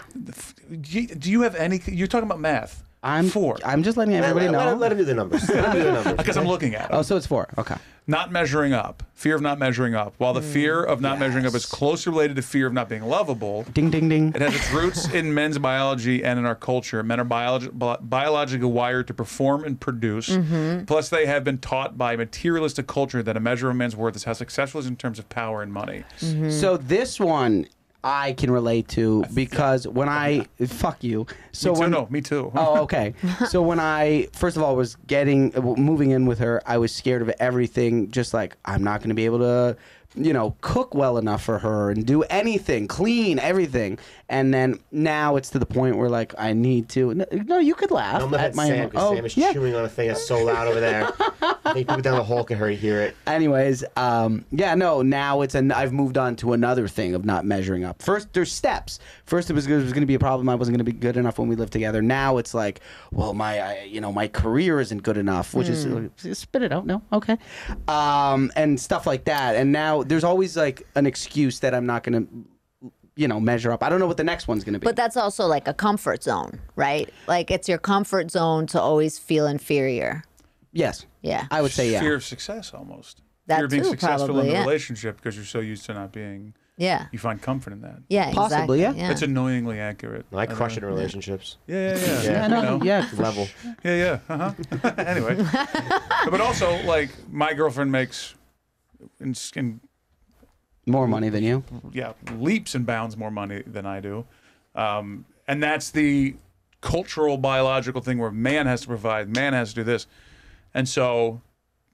do you- do you have any you're talking about math I'm four I'm just letting Let, everybody let, let know. him, let him do the numbers. Let him do the numbers. [laughs] because i'm looking at it Oh, so it's four. Okay. not measuring up, fear of not measuring up. While the fear of not mm. measuring up is closely related to fear of not being lovable, Ding, ding, ding. it has its [laughs] roots in men's biology and in our culture. Men are biologi- bi- biologically wired to perform and produce. Mm-hmm. Plus, they have been taught by materialistic culture that a measure of a man's worth is how successful he is in terms of power and money. Mm-hmm. So this one I can relate to because when I fuck you. So me too, when no, me too. Oh, [laughs] okay. so when I first of all was getting moving in with her, I was scared of everything. Just like I'm not going to be able to, you know, cook well enough for her and do anything, clean everything. And then now it's to the point where like I need to. No, you could laugh I'm gonna at my. Sam because oh, Sam is yeah. chewing on a thing that's so loud over there. [laughs] I think people down the hall can hear, hear it. Anyways, um, yeah, no. Now it's an. I've moved on to another thing of not measuring up. First, there's steps. First, it was, it was going to be a problem. I wasn't going to be good enough when we lived together. Now it's like, well, my, I, you know, my career isn't good enough, which is uh, spit it out. No, okay, um, and stuff like that. And now there's always like an excuse that I'm not going to, you know, measure up. I don't know what the next one's going to be. But that's also like a comfort zone, right? Like it's your comfort zone to always feel inferior. yes, Yeah. I would say yeah. Fear of success almost. That fear of being too, successful probably, in the yeah. relationship because you're so used to not being. Yeah. You find comfort in that. Yeah. Possibly, exactly. yeah. That's annoyingly accurate. I don't crush know. it in relationships. Yeah, yeah, yeah. Yeah, You no, know. yeah, Level. Yeah, yeah. Uh-huh. [laughs] anyway, [laughs] but also like my girlfriend makes, in, in more money than you. yeah leaps and bounds more money than I do, um, and that's the cultural biological thing where man has to provide, man has to do this, and so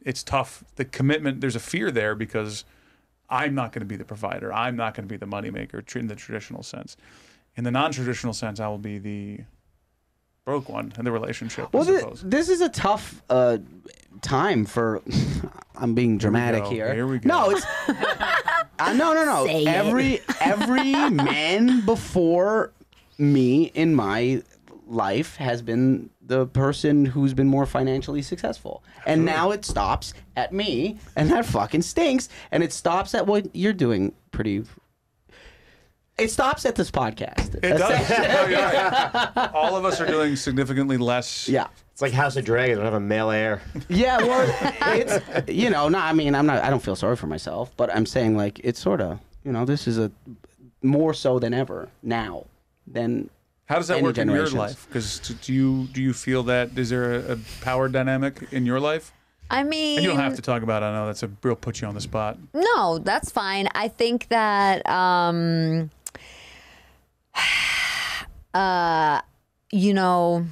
it's tough. The commitment, there's a fear there because I'm not going to be the provider. I'm not going to be the moneymaker in the traditional sense. In the non-traditional sense, I will be the broke one in the relationship. Well, this is a tough uh, time for. [laughs] I'm being dramatic go. here. Here we go. No, it's [laughs] uh, no, no, no. Say it. every every [laughs] man before me in my life has been the person who's been more financially successful, and now it stops at me, and that fucking stinks. And it stops at what you're doing. Pretty. It stops at this podcast. It does. No, you're right. All of us are doing significantly less. Yeah. It's like House of Dragons. I don't have a male heir. Yeah, well, [laughs] it's you know, no, I mean, I'm not. I don't feel sorry for myself, but I'm saying like it's sort of you know, this is a more so than ever now than How does that Any work in your generations. life? Because do you do you feel that is there a, a power dynamic in your life? I mean, And you don't have to talk about. it. I know that's a real put you on the spot. No, that's fine. I think that um [sighs] uh you know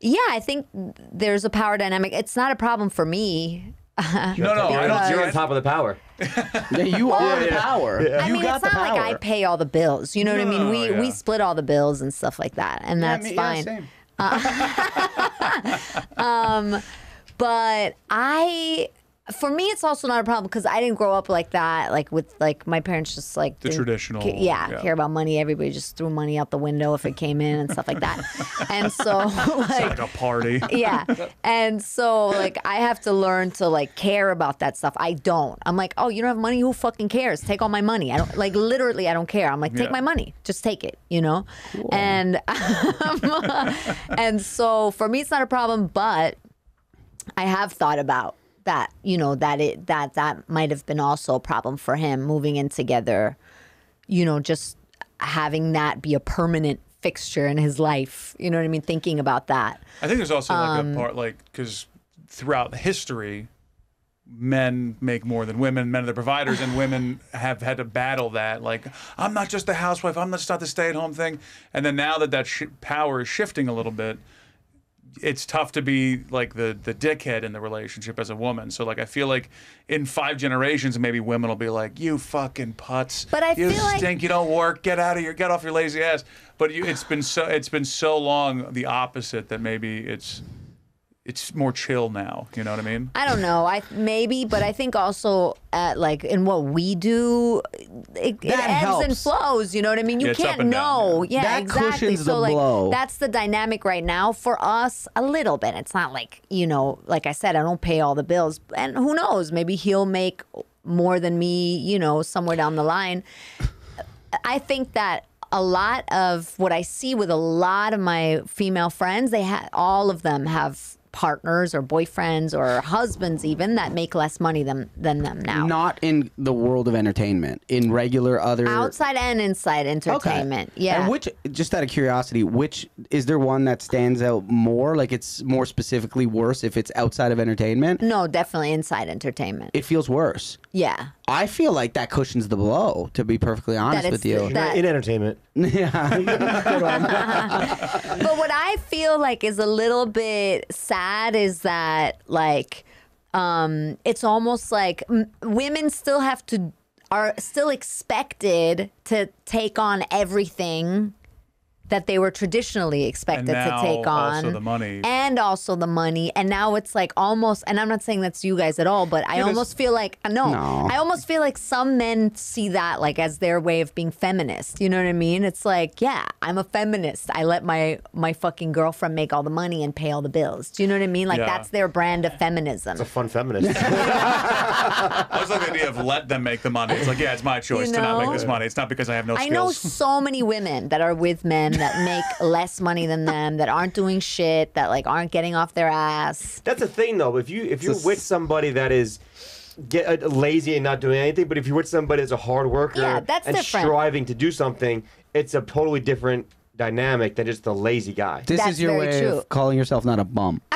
yeah, I think there's a power dynamic. It's not a problem for me. [laughs] No, no, I don't. You're You're on top of the power. yeah, you are the power. I You mean, got it's not the like I pay all the bills. You know what I mean? We yeah. we split all the bills and stuff like that, and Yeah, I that's mean, yeah, fine. same. [laughs] but I for me it's also not a problem because I didn't grow up like that like with like my parents just like The traditional, ca- yeah, yeah. care about money. Everybody just threw money out the window if it came in and stuff like that. [laughs] And so like like a party. [laughs] yeah. And so like i have to learn to like care about that stuff. I don't. I'm like oh you don't have money? Who fucking cares? Take all my money. I don't like literally i don't care. I'm like take Yeah. my money. Just take it you know? And [laughs] um, and so for me it's not a problem but i have thought about that you know that it that that might have been also a problem for him moving in together you know just having that be a permanent fixture in his life. You know what I mean? Thinking about that. I think there's also like Um, a part like because throughout history, men make more than women. Men are the providers, and women [sighs] have had to battle that. Like, I'm not just a housewife. I'm not just not the stay-at-home thing. And then now that that sh- power is shifting a little bit, it's tough to be like the the dickhead in the relationship as a woman. So like I feel like in five generations maybe women will be like you fucking putz. But I you feel like- stink. You don't work. Get out of here. Get off your lazy ass. But you, it's been so it's been so long the opposite that maybe it's it's more chill now. You know what I mean? I don't know. I maybe, but I think also at like in what we do, it, it That ebbs and flows. You know what I mean? You Yeah, can't and down, know. yeah. Yeah, That exactly. cushions so the like blow. that's the dynamic right now for us. A little bit. It's not like you know, like I said, I don't pay all the bills, and who knows? Maybe he'll make more than me. You know, somewhere down the line. I think that a lot of what I see with a lot of my female friends, they have all of them have partners or boyfriends or husbands even that make less money than than them now. Not in the world of entertainment, in regular other Outside and inside entertainment. Okay. Yeah. And which, just out of curiosity, which is there one that stands out more? Like it's more specifically worse if it's outside of entertainment? no, definitely inside entertainment. It feels worse. Yeah. I feel like that cushions the blow. To be perfectly honest with you, That- in entertainment. Yeah. [laughs] [laughs] But what I feel like is a little bit sad is that like um it's almost like m- women still have to are still expected to take on everything that they were traditionally expected now to take on also the money. and also the money and now it's like almost and i'm not saying that's you guys at all but i It is. almost feel like uh, no, No. i almost feel like some men see that like as their way of being feminist you know what i mean it's like yeah i'm a feminist i let my my fucking girlfriend make all the money and pay all the bills do you know what i mean like Yeah. that's their brand of feminism It's A fun feminist. [laughs] [laughs] I was like the idea of let them make the money. It's like yeah, it's my choice You to not make this money. It's not because I have no I know so many women that are with men that make less money than them, that aren't doing shit, that like aren't getting off their ass. That's the thing, though. If you if you're with somebody that is get uh, lazy and not doing anything, but if you're with somebody that's a hard worker Yeah, that's and different. striving to do something, it's a totally different dynamic than just the lazy guy. this That's is your way true. of calling yourself not a bum. [laughs]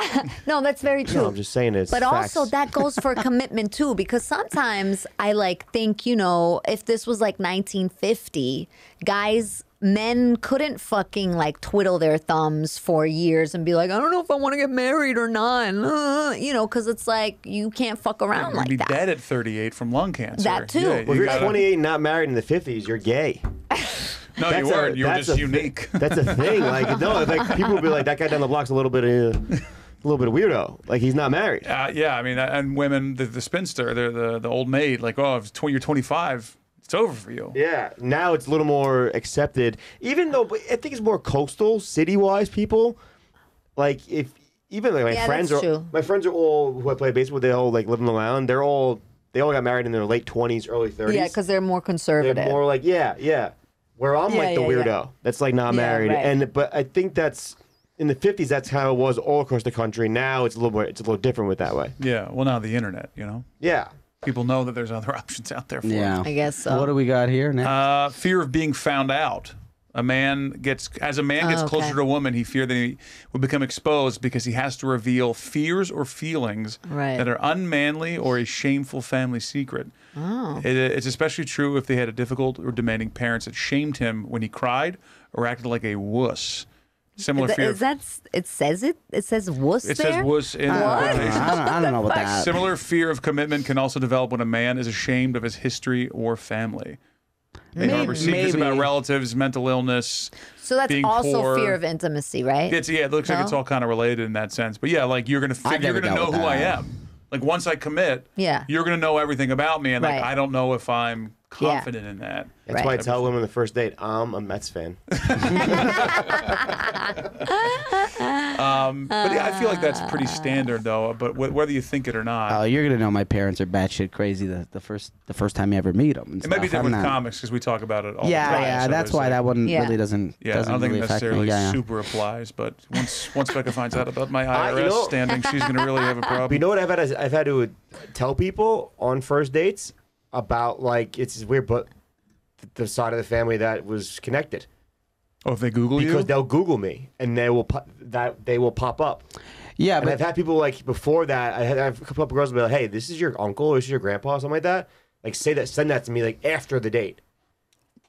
No, that's very true. No, I'm just saying it's But facts. also that goes for [laughs] commitment too, because sometimes I like think, you know, if this was like 1950, guys, men couldn't fucking like twiddle their thumbs for years and be like, I don't know if I want to get married or not, uh, you know, because it's like you can't fuck around You'd like be that. dead at 38 from lung cancer. That too. Yeah, Well, Well, if you you're gotta- 28 and not married in the 50s, you're gay. [laughs] No, That's you weren't. You were just a thi- unique. [laughs] That's a thing. Like no, like people will be like that guy down the block's a little bit of, a little bit of weirdo. Like he's not married. Uh, yeah, I mean, and women, the, the spinster, they're the the old maid. Like, oh, if tw- you're 25, it's over for you. Yeah, now it's a little more accepted. Even though but I think it's more coastal, city-wise people. Like if even like my Yeah, friends are true. my friends are all who I play baseball. They all like live in Long Island. They're all they all got married in their late twenties, early thirties. Yeah, because they're more they're conservative. more like yeah, yeah. Where I'm Yeah, like the yeah, yeah. weirdo that's like not Yeah, married, right. and but I think that's in the 50s. That's how it was all across the country. Now it's a little more it's a little different with that way. Yeah. Well, now the internet, you know, Yeah. People know that there's other [laughs] options out there for Yeah. them. I guess so. What do we got here now? Uh, fear of being found out. A man gets, as a man gets Oh, okay. closer to a woman, he feared that he would become exposed because he has to reveal fears or feelings Right. that are unmanly or a shameful family secret. Oh. It, it's especially true if they had a difficult or demanding parents that shamed him when he cried or acted like a wuss. Similar Is that- fear. is that it says it? It says wuss it there. says wuss in the What? quotations. I don't, I don't know about that. Similar fear of commitment can also develop when a man is ashamed of his history or family. They Maybe- harbor secrets about relatives, mental illness. So that's being also poor. fear of intimacy, right? It's yeah, it looks like it's No? all kind of related in that sense. But yeah, like you're gonna I've you're never gonna know dealt with who I that. am. Like once I commit, Yeah. you're gonna know everything about me, and like Right. I don't know if I'm Yeah. confident in that. That's Right. why I tell women the first date, I'm a Mets fan. [laughs] Um, but yeah, I feel like that's pretty standard though. But wh- whether you think it or not, Oh, you're gonna know my parents are batshit crazy the, the first the first time you ever meet them. it might be different with comics because we talk about it all Yeah, the time. yeah, so that's why like- that one Yeah. really doesn't. Yeah, doesn't I don't think really it necessarily Yeah, yeah. super applies, but once once Becca finds out about my [laughs] I- IRS you know- standing, she's gonna really have a [laughs] problem. You know what I've had? I've had to tell people on first dates about like it's weird, but the side of the family that was connected. Oh, if they Google because you, they'll Google me and they will pop, that they will pop up. Yeah, And but I've had people like before that. I had, I have a couple of girls be like, "Hey, this is your uncle, or this is your grandpa, or something like that." Like say that, send that to me like after the date.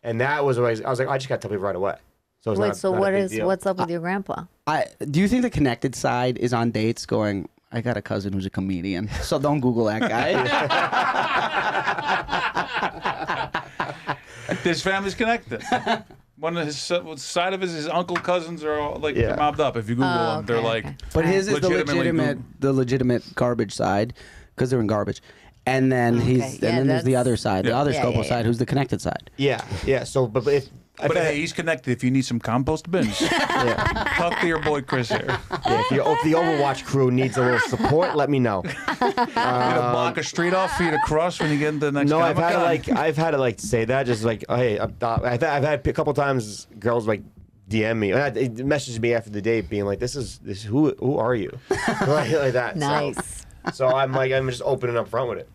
And that was always I was like, I just got to tell people right away. So it's Wait, not, so not a big is deal. what's up with your grandpa? I do you think the connected side is on dates going? I got a cousin who's a comedian, so don't Google that guy. [laughs] his family's connected. One of his side of his, his uncle cousins are all like Yeah. mobbed up. If you Google Oh, them, they're okay, like, okay. but his is the Legitimately legitimate, Google. the legitimate garbage side, because they're in garbage. And then Okay, he's, yeah, and then there's the that's- other side, the other Yeah, Scopo yeah, yeah. side, who's the connected side. Yeah, yeah. So, but if I but hey, he's connected. If you need some compost bins, [laughs] yeah, talk to your boy Chris here. yeah, if, if the Overwatch crew needs a little support, let me know. you gonna block a street off for you to cross when you get into the next. No, I've had to like I've had to like say that just like oh, hey I'm not- I've, I've had a couple times girls like DM me uh, and they message me after the date being like this is this who who are you [laughs] like, like that So- Nice. so, I'm like I'm just opening up front with it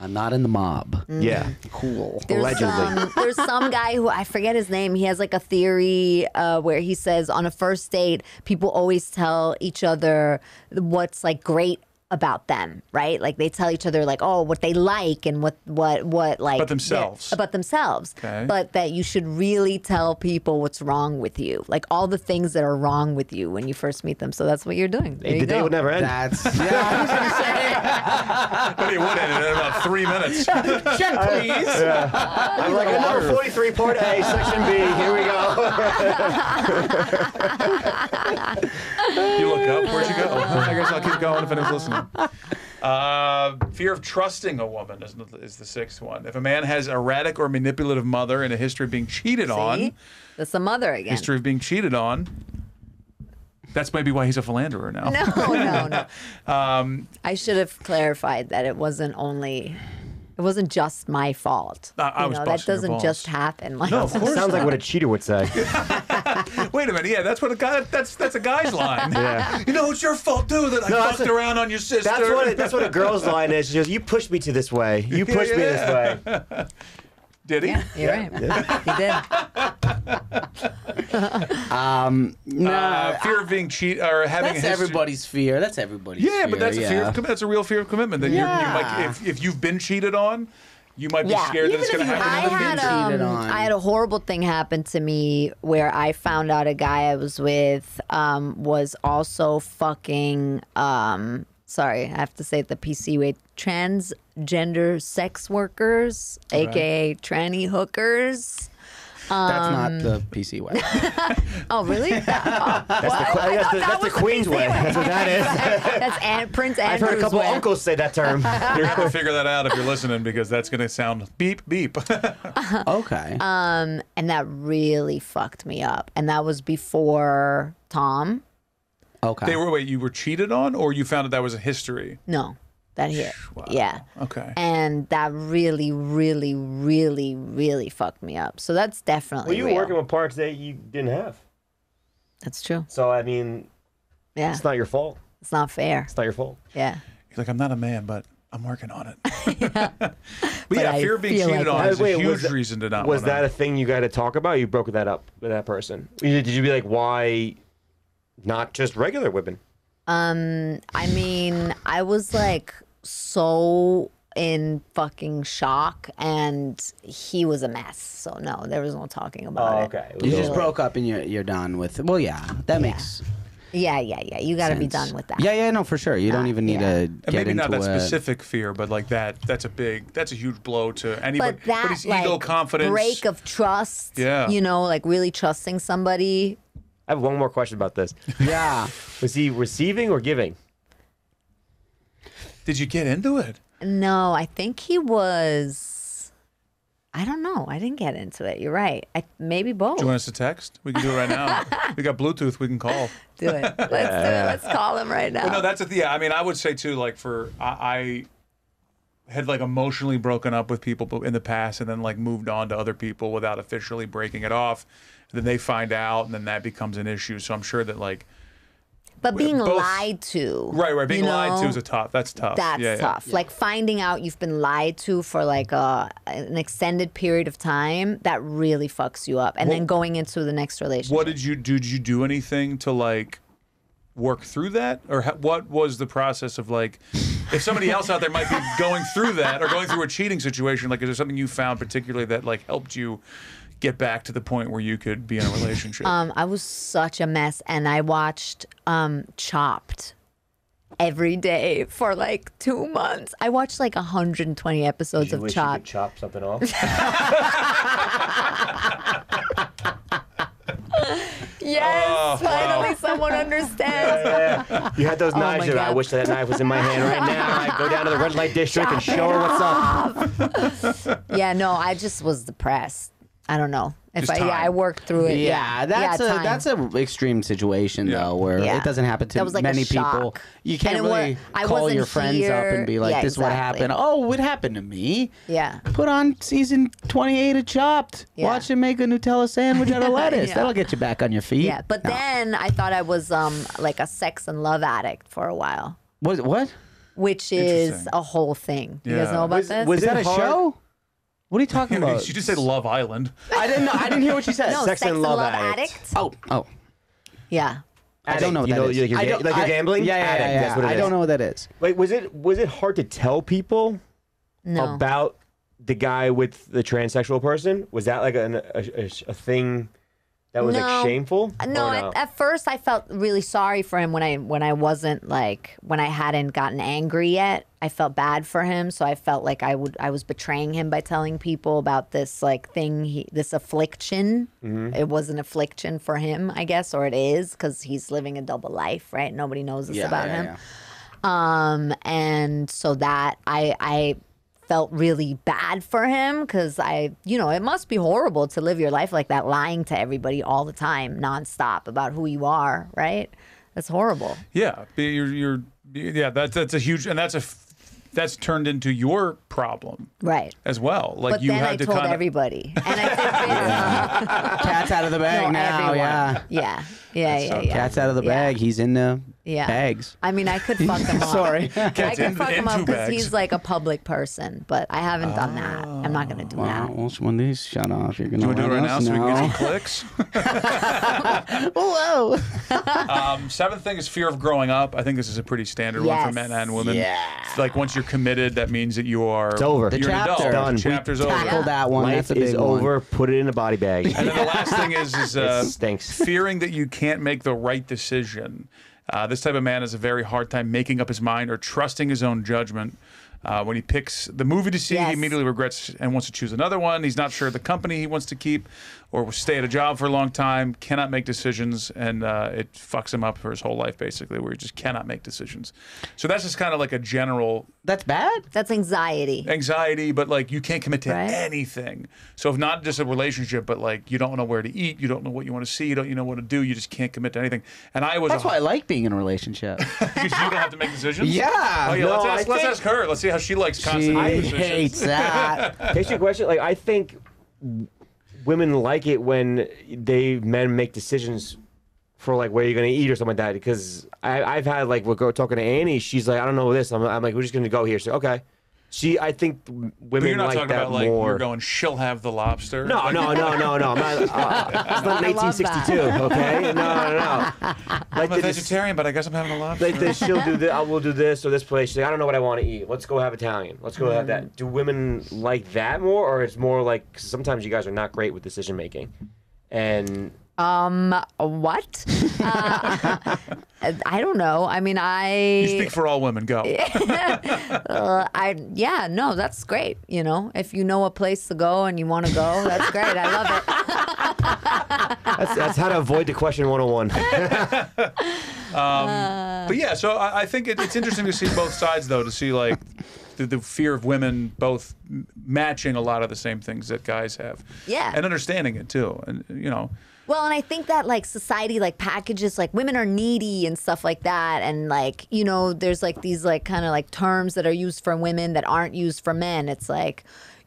I'm not in the mob. Mm. yeah Cool. There's Allegedly. some, there's some [laughs] guy who I forget his name. He has like a theory uh, where he says on a first date, people always tell each other what's like great about them, right? Like they tell each other like, oh, what they like and what what what like About themselves. about themselves. Okay. But that you should really tell people what's wrong with you, like all the things that are wrong with you when you first meet them. So that's what you're doing. There the you day go. would never end That's [laughs] yeah. I was gonna say But he would end in about three minutes. [laughs] check, please. I'm like at number 43 part A section B here we go [laughs] You look up. Where'd you go? I guess I'll keep going if anyone's listening. Uh, fear of trusting a woman is the, is the sixth one. If a man has erratic or manipulative mother and a history of being cheated on? That's the mother again. history of being cheated on, that's maybe why he's a philanderer now. No, no, no. [laughs] Um, I should have clarified that it wasn't only, it wasn't just my fault. I- I you was know, that doesn't balls. just happen. Like, No, of [laughs] course sounds like what a cheater would say [laughs] wait a minute. Yeah, that's what a guy. That's that's a guy's line. Yeah. [laughs] You know, it's your fault too that I No, that's fucked a- around on your sister. that's what it, that's what a girl's line is she goes you pushed me to this way you Yeah, pushed me this way Did he? yeah, you're right. [laughs] He did. Um, no, Uh, fear of being cheated or having that's a history. everybody's fear. That's everybody's Yeah, fear. but that's a fear. yeah. Of, that's a real fear of commitment. That you're, you might, if, if you've been cheated on, you might be Yeah. scared that Even it's going if to you happen. I had cheated um, on. I had a horrible thing happen to me where I found out a guy I was with um, was also fucking. Um, sorry, I have to say the PC way. Transgender sex workers, aka tranny hookers. That's not the PC way. [laughs] Oh, really? Oh, [laughs] that's the, what? that's the, thought that that's the queen's PC way that's what that is [laughs] That's An- Prince I've heard a couple way. uncles say that term You're going to have to figure that out if you're listening because that's going to sound beep beep. okay. Um, and that really fucked me up. And that was before Tom. Okay. they were wait, you were cheated on, or you found that that was a history. No, that here. Yeah. Okay. And that really, really, really, really fucked me up. So that's definitely well you were real. working with parts that you didn't have That's true. so I mean Yeah. it's not your fault It's not fair. it's not your fault Yeah. He's like, I'm not a man, but I'm working on it. [laughs] [laughs] yeah. but yeah, I fear of being cheated like on that. is a Wait, huge was that- reason to not. was wanna- that a thing you got to talk about? You broke that up with that person. Did you be like, why not just regular women? Um, I mean, I was like so in fucking shock and he was a mess. So no, there was no talking about it. okay. It you just all- broke up and you're you're done with. Well, yeah, that makes. Yeah, yeah, yeah. You got to be done with that. Yeah, yeah, no, for sure. You don't even need yeah. to And get maybe into not that a- specific fear, but like that. That's a big. That's a huge blow to anybody. But that his like ego, confidence. break of trust, Yeah. you know, like really trusting somebody. I have one more question about this. Yeah. [laughs] Was he receiving or giving? Did you get into it? No, I think he was. I don't know. I didn't get into it. You're right. I maybe both. Do you want us to text? We can do it right now. [laughs] we got Bluetooth. We can call. do it. Let's do it. Let's call him right now. But no, that's a yeah. I mean, I would say too. Like for I, I had like emotionally broken up with people in the past, and then like moved on to other people without officially breaking it off. Then they find out, and then that becomes an issue. So I'm sure that like But being both- lied to. Right, right. Being you lied to is a tough. That's tough. That's Yeah, yeah. tough. Like finding out you've been lied to for like a an extended period of time, that really fucks you up. And then going into the next relationship. What did you do? Did you do anything to like work through that, or ha- what was the process of like? If somebody else out there might be [laughs] going through that or going through a cheating situation, like is there something you found particularly that like helped you get back to the point where you could be in a [laughs] relationship? Um, I was such a mess, and I watched um, Chopped every day for like two months. I watched like 120 episodes You of wish you could Chopped. chop something off. [laughs] Yes, finally someone understands. Yeah. You had those knives. my you're like, I God. wish that knife was in my hand right now. I go down to the red light district and show her what's up. [laughs] Yeah, no, I just was depressed. I don't know if Just I yeah time. I worked through it. Yeah, Yeah, that's yeah, a time. that's an extreme situation Yeah. though, where Yeah. it doesn't happen to That was like a many people. shock. You can't And it wa- really I call wasn't your friends up here. and be like, Yeah, "This is what exactly. happened." Oh, what happened to me? yeah. Put on season 28 of Chopped. Yeah. Watch him make a Nutella sandwich out of [laughs] lettuce. Yeah. That'll get you back on your feet. Yeah, but No. then I thought I was um like a sex and love addict for a while, what? What? which is Interesting. a whole thing. You guys Yeah. know about Was- this? was Is it that a hard? show? What are you talking [laughs] about? She just said Love Island. I didn't know. I didn't hear what she said. no, Sex and Love Addict. Oh, oh. I Yeah. I don't know what you that know, is. Like you're, I ga- don't- like you're I- gambling. Yeah, yeah, Addict, yeah. That's what it I is. don't know what that is. Wait, was it was it hard to tell people No. about the guy with the transsexual person? Was that like an, a, a, a thing that was No. like shameful? No, Or at, at first I felt really sorry for him when I when I wasn't like when I hadn't gotten angry yet. I felt bad for him, so I felt like I would I was betraying him by telling people about this like thing, he, this affliction. It was an affliction for him, I guess, or it is because he's living a double life, right? Nobody knows this Yeah, about yeah, him. yeah. um and so that i i felt really bad for him because i you know it must be horrible to live your life like that lying to everybody all the time nonstop about who you are right that's horrible Yeah, you're you're yeah. That's that's a huge and that's a f- that's turned into your problem right as well. Like but you then had i to told kind of everybody [laughs] and i think it's, uh, Cat's out of the bag no, now. everyone. Yeah. yeah yeah yeah yeah Cat's out of the Yeah. bag. He's in the Yeah. bags. I mean, I could fuck him [laughs] up. Sorry. I Cat's could in- fuck him up because he's like a public person, but I haven't done that. I'm not gonna do Wow. that. Well, when these shut off, you're gonna You want to do it let right now us so we can get some clicks? [laughs] [laughs] Whoa. Um, seventh thing is fear of growing up. I think this is a pretty standard one for Yes. men and women. Yeah. Like once you're committed, that means that you are. It's over. The You're an chapter. Done. The chapter's over. Tackle that one. Life That's a big is one. over. Put it in a body bag. And then the last thing is is uh, stinks. fearing that you can't make the right decision. Uh, this type of man has a very hard time making up his mind or trusting his own judgment. Uh, when he picks the movie to see, he immediately regrets and wants to choose another one. He's not sure of the company he wants to keep or stay at a job for a long time, cannot make decisions, and uh, it fucks him up for his whole life, basically, where he just cannot make decisions. So that's just kind of like a general That's bad. That's anxiety. anxiety, but like you can't commit to Right. anything. So if not just a relationship, but like you don't know where to eat, you don't know what you want to see, you don't you know what to do, you just can't commit to anything. And I was That's a, why I like being in a relationship. [laughs] because you don't have to make decisions. Yeah. Oh yeah. No, let's, ask, let's think- ask her. Let's see how she likes constant she decisions. hates that. [laughs] Takes your question. Like I think women like it when they men make decisions for like where you're gonna eat or something like that. Because I, I've had like we're talking to Annie. She's like, I don't know this. I'm, I'm like, we're just gonna go here. So okay. She, I think women But you're not like talking that about like more. you're going. She'll have the lobster. no, Like, no, no, no, no. I'm not, uh, [laughs] it's not I 1862. Okay. No, no, no. [laughs] I'm Like a the- vegetarian, but I guess I'm having a lobster. like this, [laughs] she'll do this. I will do this or this place. She's like, I don't know what I want to eat. Let's go have Italian. Let's go have Mm. that. Do women like that more, or it's more like 'cause sometimes you guys are not great with decision making, and Um, what? Uh, [laughs] I don't know. I mean, I. you speak for all women. Go. [laughs] Uh, I yeah, no, that's great. You know, if you know a place to go and you want to go, that's great. I love it. [laughs] that's, that's how to avoid the question 101. But yeah, so I, I think it, it's interesting to see both sides, though, to see like the, the fear of women both m- matching a lot of the same things that guys have. Yeah. And understanding it too, and you know, Well, and I think that like society like packages like women are needy and stuff like that, and like you know, there's like these like kind of like terms that are used for women that aren't used for men. It's like.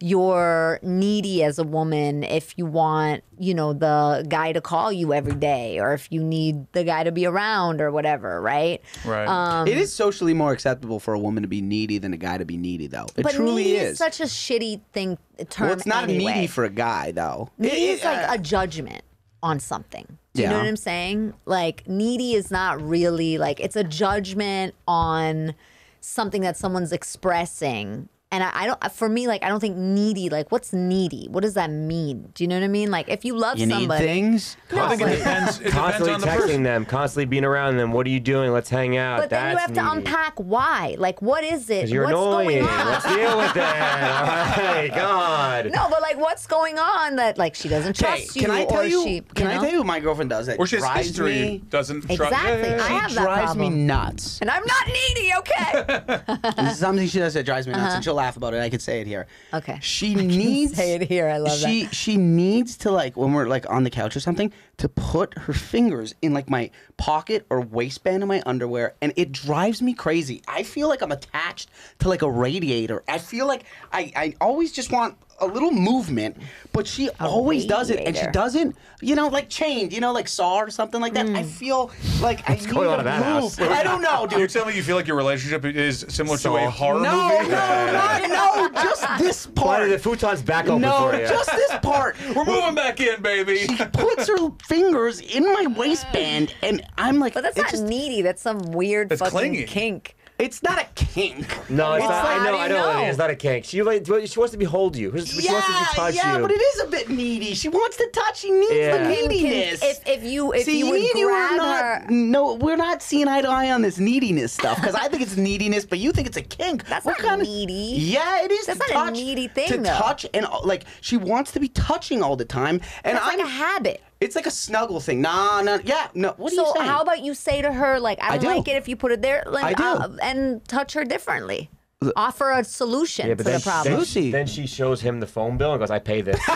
you're needy as a woman if you want, you know, the guy to call you every day or if you need the guy to be around or whatever, right? Right. Um, it is socially more acceptable for a woman to be needy than a guy to be needy, though. It but truly needy is. such a shitty thing term. well, it's not anyway. needy for a guy, though. Needy It- is like uh, a judgment on something. Do you know what I'm saying? Like needy is not really like it's a judgment on something that someone's expressing. And I, I don't for me like I don't think needy like what's needy? What does that mean? Do you know what I mean? Like if you love you need somebody things. I think it depends. It Constantly on texting person. them, constantly being around them. What are you doing? Let's hang out. but then you That's have to needy. unpack why. Like what is it? you're what's annoying. going on? Let's deal with that. All right, [laughs] God. no, but like what's going on that like she doesn't Okay, trust you can I tell or you? she can I know? tell you what my girlfriend does? That Or she has drives history me. doesn't trust. Exactly. Yeah, yeah, I yeah. have She that drives me problem. nuts. And I'm not needy, okay? [laughs] this is something she does that drives me nuts, uh-huh. and she'll laugh about it. I could say it here. Okay. She [laughs] needs say it here. I love that. she she needs to like when we're like on the couch or something to put her fingers in like my pocket or waistband of my underwear, and it drives me crazy. I feel like I'm attached to like a radiator. I feel like I I always just want a little movement, but she always does it, and she doesn't. You know, like chained. You know, like Saw or something like that. Hmm. I feel like I need on to that move. house? I don't know, dude. You're telling me you feel like your relationship is similar to a horror No, movie? no, not, no, just this [laughs] Why part. did the futon's back open no, for you? just this part. [laughs] We're moving back in, baby. She puts her fingers in my [laughs] waistband, and I'm like, But that's not just- needy. That's some weird fucking clingy. kink. It's not a kink. No, it's Well, not. how I know. you I know. know? It's not a kink. She like, she wants to behold you. She she wants to yeah, touch yeah, you. but it is a bit needy. She wants to touch. She needs Yeah. the Can- can- neediness. if, if you if See, you would me and you are not. her, No, we're not seeing eye to eye on this neediness stuff because I think it's neediness, but you think it's a kink. That's We're not kinda- needy. Yeah, it is. That's to not a touch, needy thing, To though. touch and uh, like she wants to be touching all the time, and that's I'm. like a habit. It's like a snuggle thing. Nah, nah, yeah, no. What are you So saying? how about you say to her like I I don't do. like it if you put it there, like I do. uh, and touch her differently. Offer a solution Yeah, to then, the problem. then, Lucie. then she shows him the phone bill and goes, "I pay this." [laughs]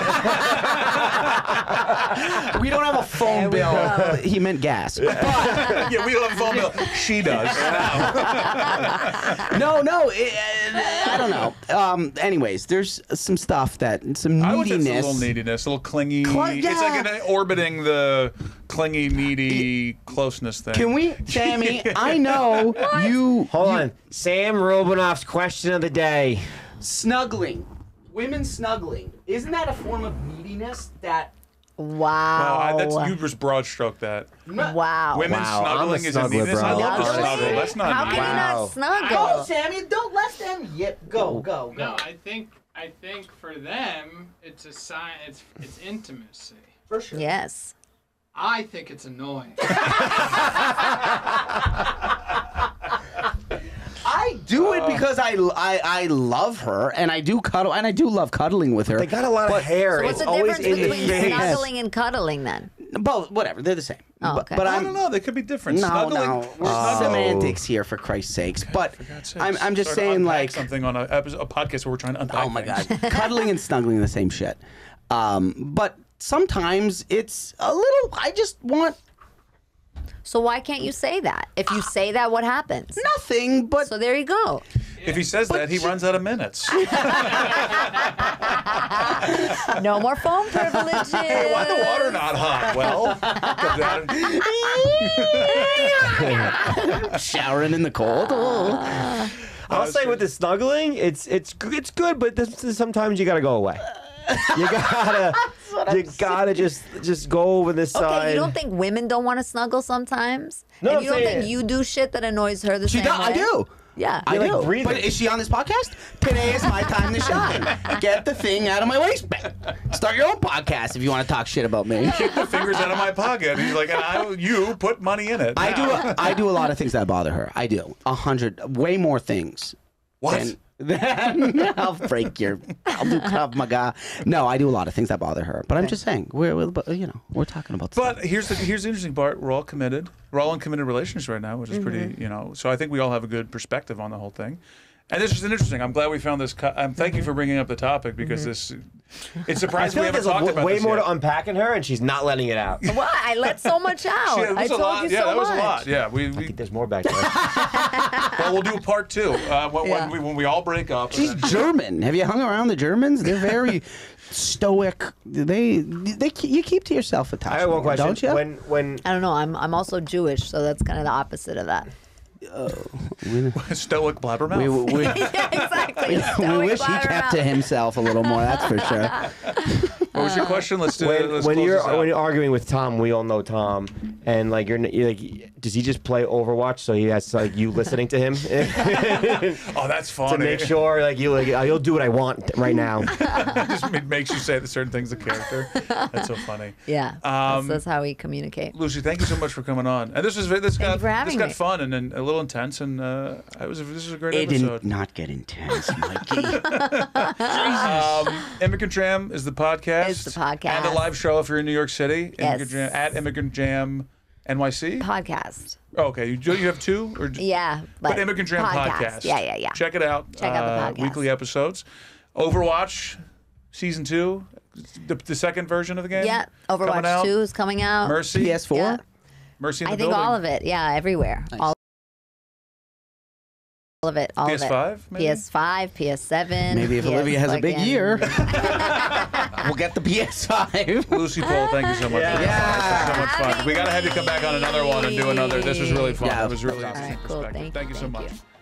we don't have a phone bill. [laughs] He meant gas. [laughs] yeah, we don't have a phone bill. She does. no, no. it- I don't know. Um. Anyways, there's some stuff that some I would say it's a little neediness, a little clingy. Cl- It's like yeah. an orbiting the clingy, needy closeness thing. Can we, Sammy? I know you. Hold you- on. Sam Robinoff's question of the day. Snuggling. Women snuggling. Isn't that a form of neediness? That. Wow, I, Wow. that's you just broad stroke that. wow. Women Wow, I'm a snuggling is a snuggler, neediness. I love to Really? snuggle. That's not How can needy. you Wow. not snuggle? Go, Sammy. Don't let them yip. Go, go, go. No, I think I think for them it's a sign. It's it's intimacy. For sure. Yes. I think it's annoying. [laughs] I do it because I, I I love her and I do cuddle and I do love cuddling with her. They got a lot of hair. So what's it's the always difference in the between face. snuggling and cuddling then? Both, whatever, they're the same. Oh, but, okay. but I I'm don't know. They could be different. no, Snuggling. no, we're semantics here for Christ's sakes. But For God's I'm sakes. I'm just Sorry saying like something on a, episode, a podcast where we're trying to unpack. oh my god, cuddling and snuggling the same shit. Um, but sometimes it's a little. I just want So why can't you say that? If you say that, what happens? nothing. But So there you go. If he says that, he runs out of minutes. [laughs] No more phone privileges. Hey, [laughs] why the water not hot? Well, comes [laughs] showering in the cold. Oh. I'll say with the snuggling, it's it's it's good, but this, this- sometimes you gotta go away. You gotta you [laughs] gotta just just go over this Okay, side. you don't think women don't want to snuggle sometimes? No, and I'm you don't saying- think you do shit that annoys her the She same do, way? I do. Yeah. I like do. breathing. But is she on this podcast? Today is my time to shine. [laughs] Get the thing out of my waistband. Start your own podcast if you want to talk shit about me. Kick the fingers out of my pocket. He's like, and I, you put money in it. I do. A, I do a lot of things that bother her. I do a hundred, way more things. What? [laughs] I'll break your. I'll do Krav Maga. No, I do a lot of things that bother her. But I'm just saying, we're, we're you know we're talking about. But stuff. here's the here's the interesting part. We're all committed. We're all in committed relationships right now, which is pretty, Mm-hmm. you know. So I think we all have a good perspective on the whole thing. And this is an interesting. I'm glad we found this. Co- um, thank you for bringing up the topic because this. It's I surprising feel we like haven't there's talked like, about way this more yet. to unpack in her, and she's not letting it out. What? I let so much [laughs] out. Shit, it was I a told lot. you yeah, so that was much. a lot. Yeah, we. I we think there's more back there. [laughs] well, we'll do a part two uh, when, Yeah. when, we, when we all break up. She's German. Have you hung around the Germans? They're very stoic. They, they, you keep to yourself at times. I have one question. Don't you? When when I don't know. I'm I'm also Jewish, so that's kind of the opposite of that. [laughs] Stoic blabbermouth. we, we, [laughs] yeah, exactly. [laughs] we Stoic wish he kept to himself a little more. That's for sure. What was your question? Let's do when, let's when close you're this out. when you're arguing with Tom, we all know Tom, and like you're, you're like, does he just play Overwatch so he has like you listening to him [laughs] [laughs] oh, that's funny. To make sure like you like you'll do what I want right now. [laughs] just ma- makes you say the certain things the character. That's so funny. Yeah, Um, that's, that's how we communicate. Lucie, thank you so much for coming on. And this was this got you for having this got me. fun and, and a little intense, and uh, it was this was a great It episode. did not get intense, Mikey. Um, Immigrant Jam is the podcast. It's the podcast. And a live show if you're in New York City. Immigrant Yes. Jam, at Immigrant Jam NYC. Podcast. Oh, okay, you, you have two or Yeah, But but Immigrant Jam podcast. Yeah, yeah, yeah. Check it out. Check out the uh, podcast. Weekly episodes. Overwatch season two, the, the second version of the game. Yeah, Overwatch 2 is coming out. Mercy. PS4. Yeah. Mercy in the I think building. all of it. Yeah, everywhere. All, all of it. All of PS5, it. maybe? PS5, PS7. Maybe if PS Olivia has a big fucking- year, [laughs] [laughs] we'll get the PS5. Lucie Pohl, thank you so much. for Yeah. This was so much fun. We got to have you come back on another one and do another. This was really fun. Yeah. it was really All right, cool. perspective. Thank Thank you, you so thank much. you.